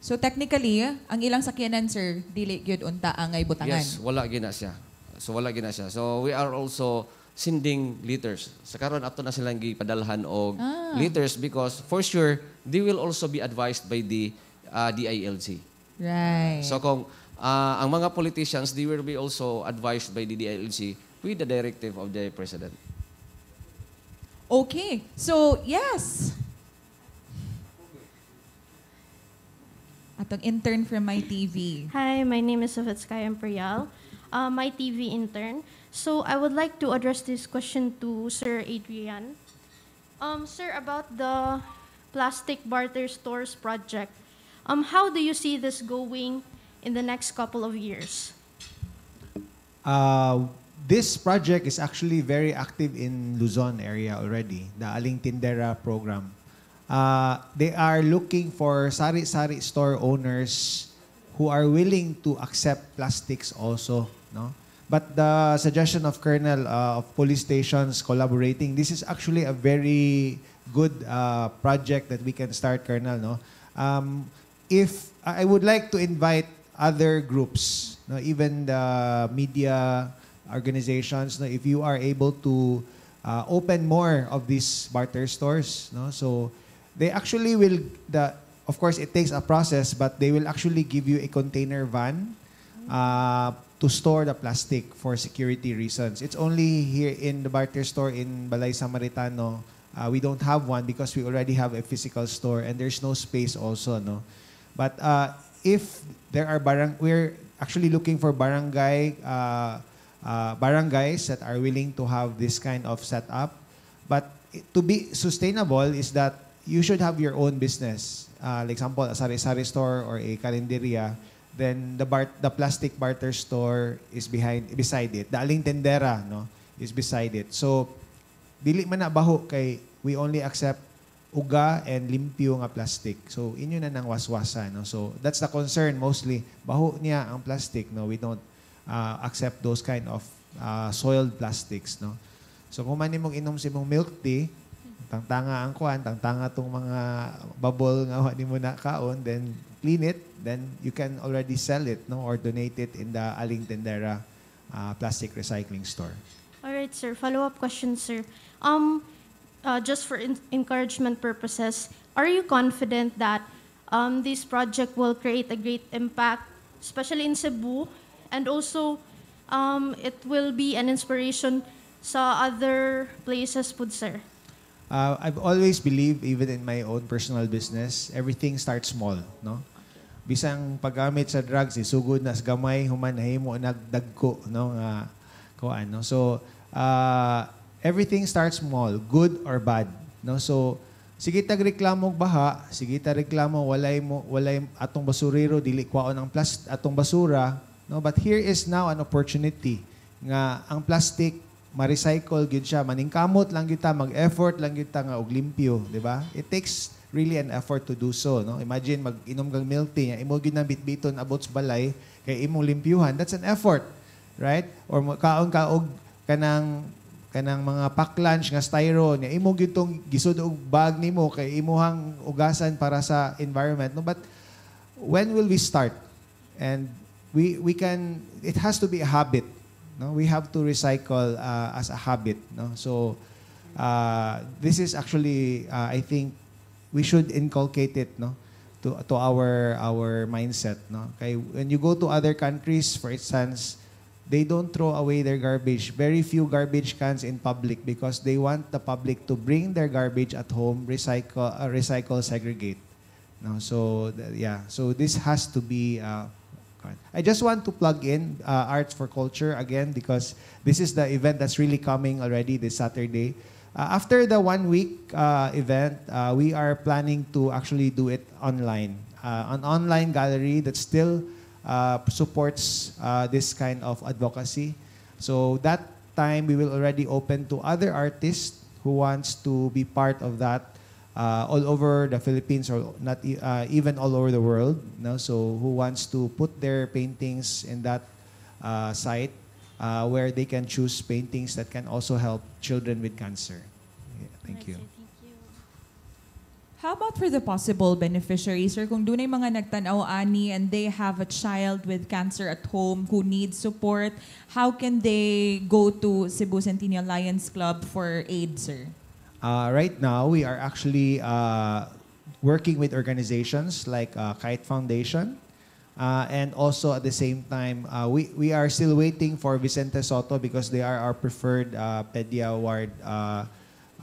So technically, ang ilang sakyanan, sir, dili gyud unta angay butangan. Yes, wala gina siya. So wala gina siya. So we are also sending letters. Sa karon ato na silang gipadalhan og Ah. letters because for sure they will also be advised by the uh, DILG. Right. So kung uh, ang mga politicians they will be also advised by the DILG with the directive of the president. Okay. So, yes. Atong intern from my TV. Hi, my name is Sofetskaya Imperial, uh, my TV intern. So I would like to address this question to Sir Adrian. Um, sir, about the plastic barter stores project, um, how do you see this going in the next couple of years? Uh, this project is actually very active in Luzon area already, the Aling Tindera program. Uh, they are looking for sari-sari store owners who are willing to accept plastics also, no? But the suggestion of Colonel uh, of police stations collaborating, this is actually a very good uh, project that we can start, Colonel, no? Um, if I would like to invite other groups, no, even the media organizations, no, if you are able to uh, open more of these barter stores, no, so they actually will the of course, it takes a process, but they will actually give you a container van uh, to store the plastic for security reasons. It's only here in the barter store in Balay Samaritano. Uh, we don't have one because we already have a physical store and there's no space also, no. But uh, if there are barang, we're actually looking for barangay uh, uh, barangays that are willing to have this kind of setup. But to be sustainable is that you should have your own business. Uh, like example, a sari-sari store or a kalenderia. Then the bar, the plastic barter store is behind beside it. The aling tendera no is beside it. So dili man na baho kay we only accept uga and limpyo nga plastic. So inyo na nang waswasa no. So that's the concern mostly. Baho niya ang plastic no. We don't uh, accept those kind of uh, soiled plastics no. So kung man nimong inom si mong milk tea, tangtanga ang kuan, tangtanga tong mga bubble nga wa nimo na kaon, then clean it, then you can already sell it no or donate it in the Aling Tendera uh, plastic recycling store. All right, sir. Follow-up question, sir. Um, uh, just for encouragement purposes, are you confident that um, this project will create a great impact, especially in Cebu, and also um, it will be an inspiration sa other places po, sir? Uh, I've always believed, even in my own personal business, everything starts small, no? Bisang paggamit sa drugs, isugod na sa gamay, human nahimo nagdagko, no? Nga, kuan, no? So, uh, everything starts small, good or bad, no? So, sige tag reklamo og baha, sige tag reklamo walay mo walay atong basurero dili kwaon ang plas atong basura, no? But here is now an opportunity nga ang plastic ma-recycle gyud siya. Maningkamot lang gyud ta mag-effort lang gyud ta nga og limpyo di ba? It takes really an effort to do so no? Imagine mag-inom kang milk tea imo gyud nang bitbiton abot sa balay kay imong limpyuhan. That's an effort right? Or kaon ka og kanang kanang mga pack lunch nga styro nya imo gyud tong gisud og bag nimo kay imuhang ugasan para sa environment. No but when will we start? And we we can it has to be a habit no? We have to recycle uh, as a habit no? So uh, this is actually uh, i think we should inculcate it no? To to our our mindset no? Okay when you go to other countries for instance they don't throw away their garbage very few garbage cans in public because they want the public to bring their garbage at home recycle uh, recycle segregate no so th- yeah so this has to be uh, I just want to plug in uh, Arts for Culture again because this is the event that's really coming already this Saturday. Uh, after the one week uh, event, uh, we are planning to actually do it online. An online gallery that still uh, supports uh, this kind of advocacy. So that time we will already open to other artists who wants to be part of that uh, all over the Philippines or not e- uh, even all over the world. No? So who wants to put their paintings in that uh, site uh, where they can choose paintings that can also help children with cancer. Yeah, thank you. How about for the possible beneficiaries? Sir, kung dunay mga nagtanaw ani and they have a child with cancer at home who needs support, how can they go to Cebu Centennial Lions Club for aid, sir? Uh, right now, we are actually uh, working with organizations like uh, Kite Foundation. Uh, and also at the same time, uh, we, we are still waiting for Vicente Soto because they are our preferred uh, Pedia Award uh,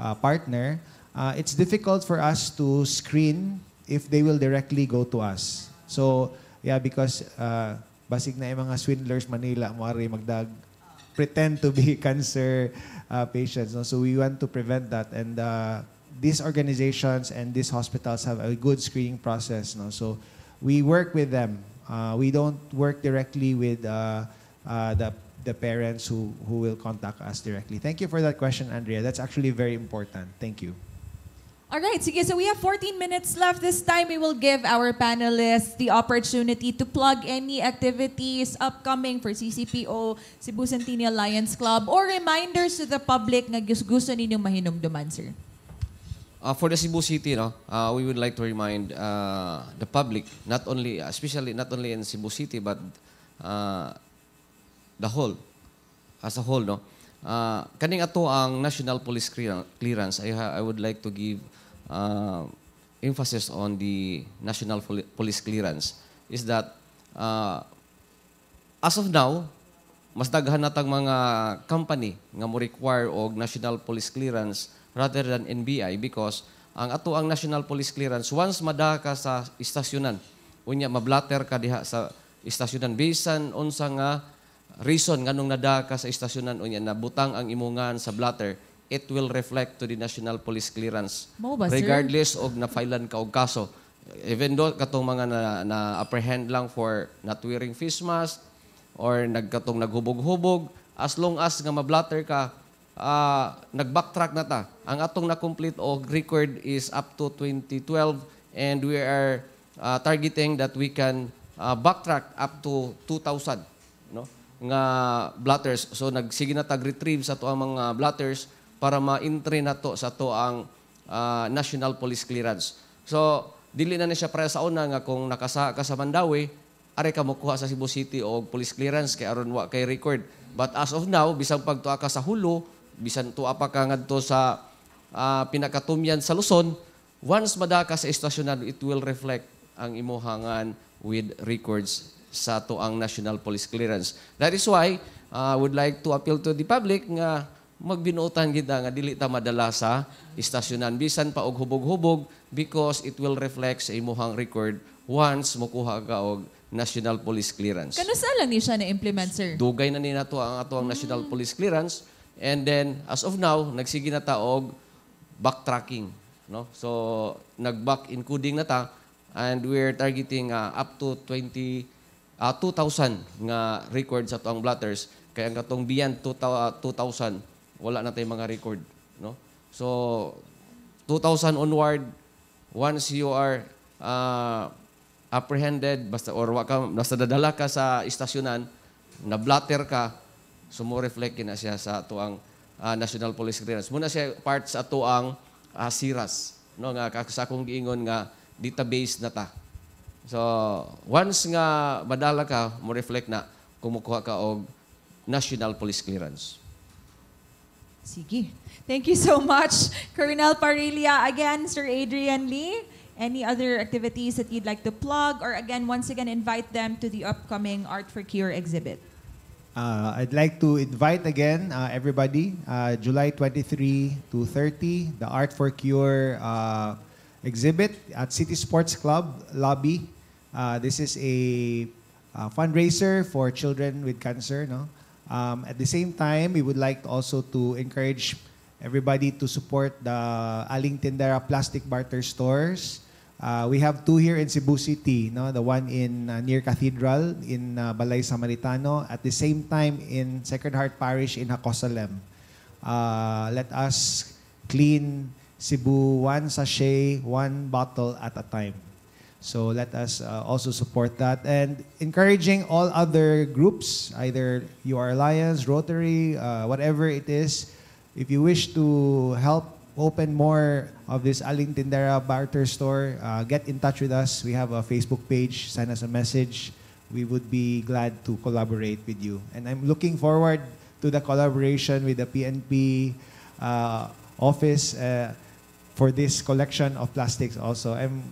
uh, partner. Uh, it's difficult for us to screen if they will directly go to us. So, yeah, because uh, basig na yung mga swindlers Manila, mawari magdag pretend to be cancer uh, patients. No? So we want to prevent that. And uh, these organizations and these hospitals have a good screening process. No? So we work with them. Uh, we don't work directly with uh, uh, the, the parents who, who will contact us directly. Thank you for that question, Andrea. That's actually very important. Thank you. All right, sige, so we have 14 minutes left. This time, we will give our panelists the opportunity to plug any activities upcoming for CCPO, Cebu Centennial Lions Club, or reminders to the public na gus- gusto ninyong mahinumduman, sir. Uh, for the Cebu City, no, uh, we would like to remind uh, the public, not only, especially not only in Cebu City, but uh, the whole, as a whole, no. Uh, kaning ato ang national police clearance, I, I would like to give uh, emphasis on the national poli- police clearance is that uh, as of now, mas daghan natang mga company nga mo require og national police clearance rather than NBI because ang ato ang national police clearance once mada ka sa istasyonan unya mablatter ka diha sa istasyonan. Bisan unsa nga reason nganong nada ka sa istasyonan unya nabutang ang imungan sa blatter it will reflect to the national police clearance. Mao ba, sir? regardless og na-filean ka og kaso even though katong mga na, na apprehend lang for not wearing face mask or nagkatong naghubog-hubog as long as nga mablatter ka ah, nag-backtrack na ta. Ang atong na-complete og record is up to 2012 and we are ah, targeting that we can ah, backtrack up to 2000 no nga blatters. So nagsige na tag retrieve sa to ang mga blatters para ma-entry na to sa to ang ah, national police clearance. So dili na ni siya para una nga kung nakasa ka sa Mandawi are ka mokuha sa Cebu City og police clearance kay aron wa kay record. But as of now bisang pagtuwa ka sa Hulo bisan tuwa pa ka ngadto sa ah, pinakatumyan sa Luzon once mada ka sa estasyonan it will reflect ang imuhangan with records sa to ang national police clearance. That is why I would like to appeal to the public nga magbinuotan kita nga dili ta madala sa istasyonan. Bisan pa og hubog-hubog because it will reflect sa imuhang record once mokuha ka og national police clearance. Kanusa lang ni siya na-implement, sir? Dugay na ni nato ang ato ang national police clearance. And then as of now nagsige na ta og backtracking no? So nag-back encoding na ta. And we're targeting uh, up to 20 uh, 2,000 nga record sa tuang blatters. Kaya ang katong beyond 2,000 wala na tayong mga record no? So 2,000 onward once you are uh, apprehended basta or ka basta dadala ka sa istasyonan na blatter ka sumo reflect na siya sa tuang ah, national police clearance. Muna siya part sa tuang ah, siras no? Nga sa akong giingon nga database na ta. So once nga madala ka mo reflect na kumukuha ka og national police clearance Sige. Thank you so much, Colonel Parilla. Again, Sir Adrian Lee, any other activities that you'd like to plug or again, once again, invite them to the upcoming Art for Cure exhibit? Uh, I'd like to invite again uh, everybody, uh, July 23 to 30, the Art for Cure uh, exhibit at City Sports Club lobby. Uh, this is a uh, fundraiser for children with cancer. No, um, at the same time, we would like also to encourage everybody to support the Aling Tindera plastic barter stores. Uh, we have two here in Cebu City, no? the one in uh, near Cathedral in uh, Balay Samaritano, at the same time in Sacred Heart Parish in Hakosalem. Uh, let us clean Cebu one sachet, one bottle at a time. So let us uh, also support that and encouraging all other groups, either UR Alliance, Rotary, uh, whatever it is, if you wish to help open more of this Aling Tindera barter store, uh, get in touch with us. We have a Facebook page. Send us a message. We would be glad to collaborate with you. And I'm looking forward to the collaboration with the PNP uh, office uh, for this collection of plastics also. I'm,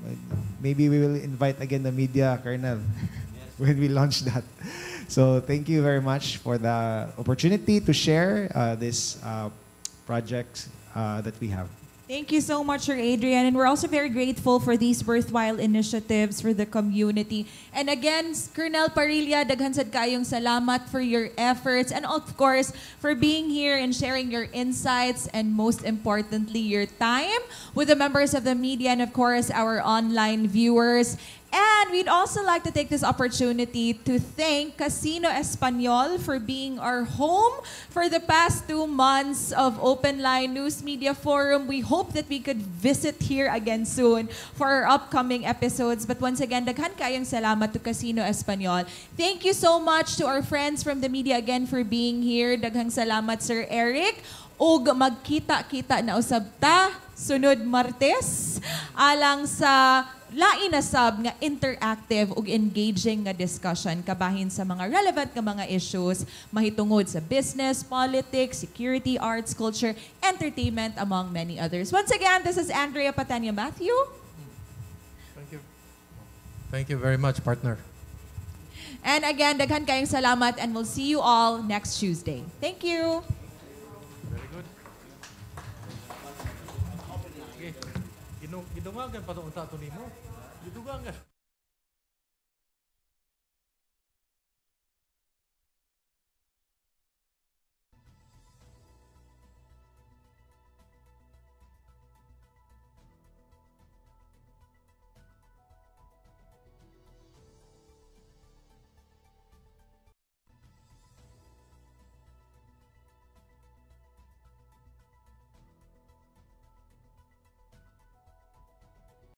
maybe we will invite again the media, Colonel, when we launch that. So thank you very much for the opportunity to share uh, this uh, project uh, that we have. Thank you so much, Sir Adrian. And we're also very grateful for these worthwhile initiatives for the community. And again, Colonel Parilla, daghan sad kayong salamat for your efforts and of course, for being here and sharing your insights and most importantly, your time with the members of the media and of course, our online viewers. And we'd also like to take this opportunity to thank Casino Espanol for being our home for the past two months of Open Line News Media Forum. We hope that we could visit here again soon for our upcoming episodes. But once again, daghan kayong salamat to Casino Espanol. Thank you so much to our friends from the media again for being here. Daghang salamat, Sir Eric. ug magkita-kita na usab ta sunod Martes alang sa lain na sab nga interactive ug engaging nga discussion kabahin sa mga relevant nga mga issues mahitungod sa business, politics, security, arts, culture, entertainment among many others. Once again, this is Andrea Patania Matthew. Thank you very much, partner. And again, daghan kayong salamat and we'll see you all next Tuesday. Thank you. Okay. Gidungagan pa ito unta ito nimo. Gidungagan.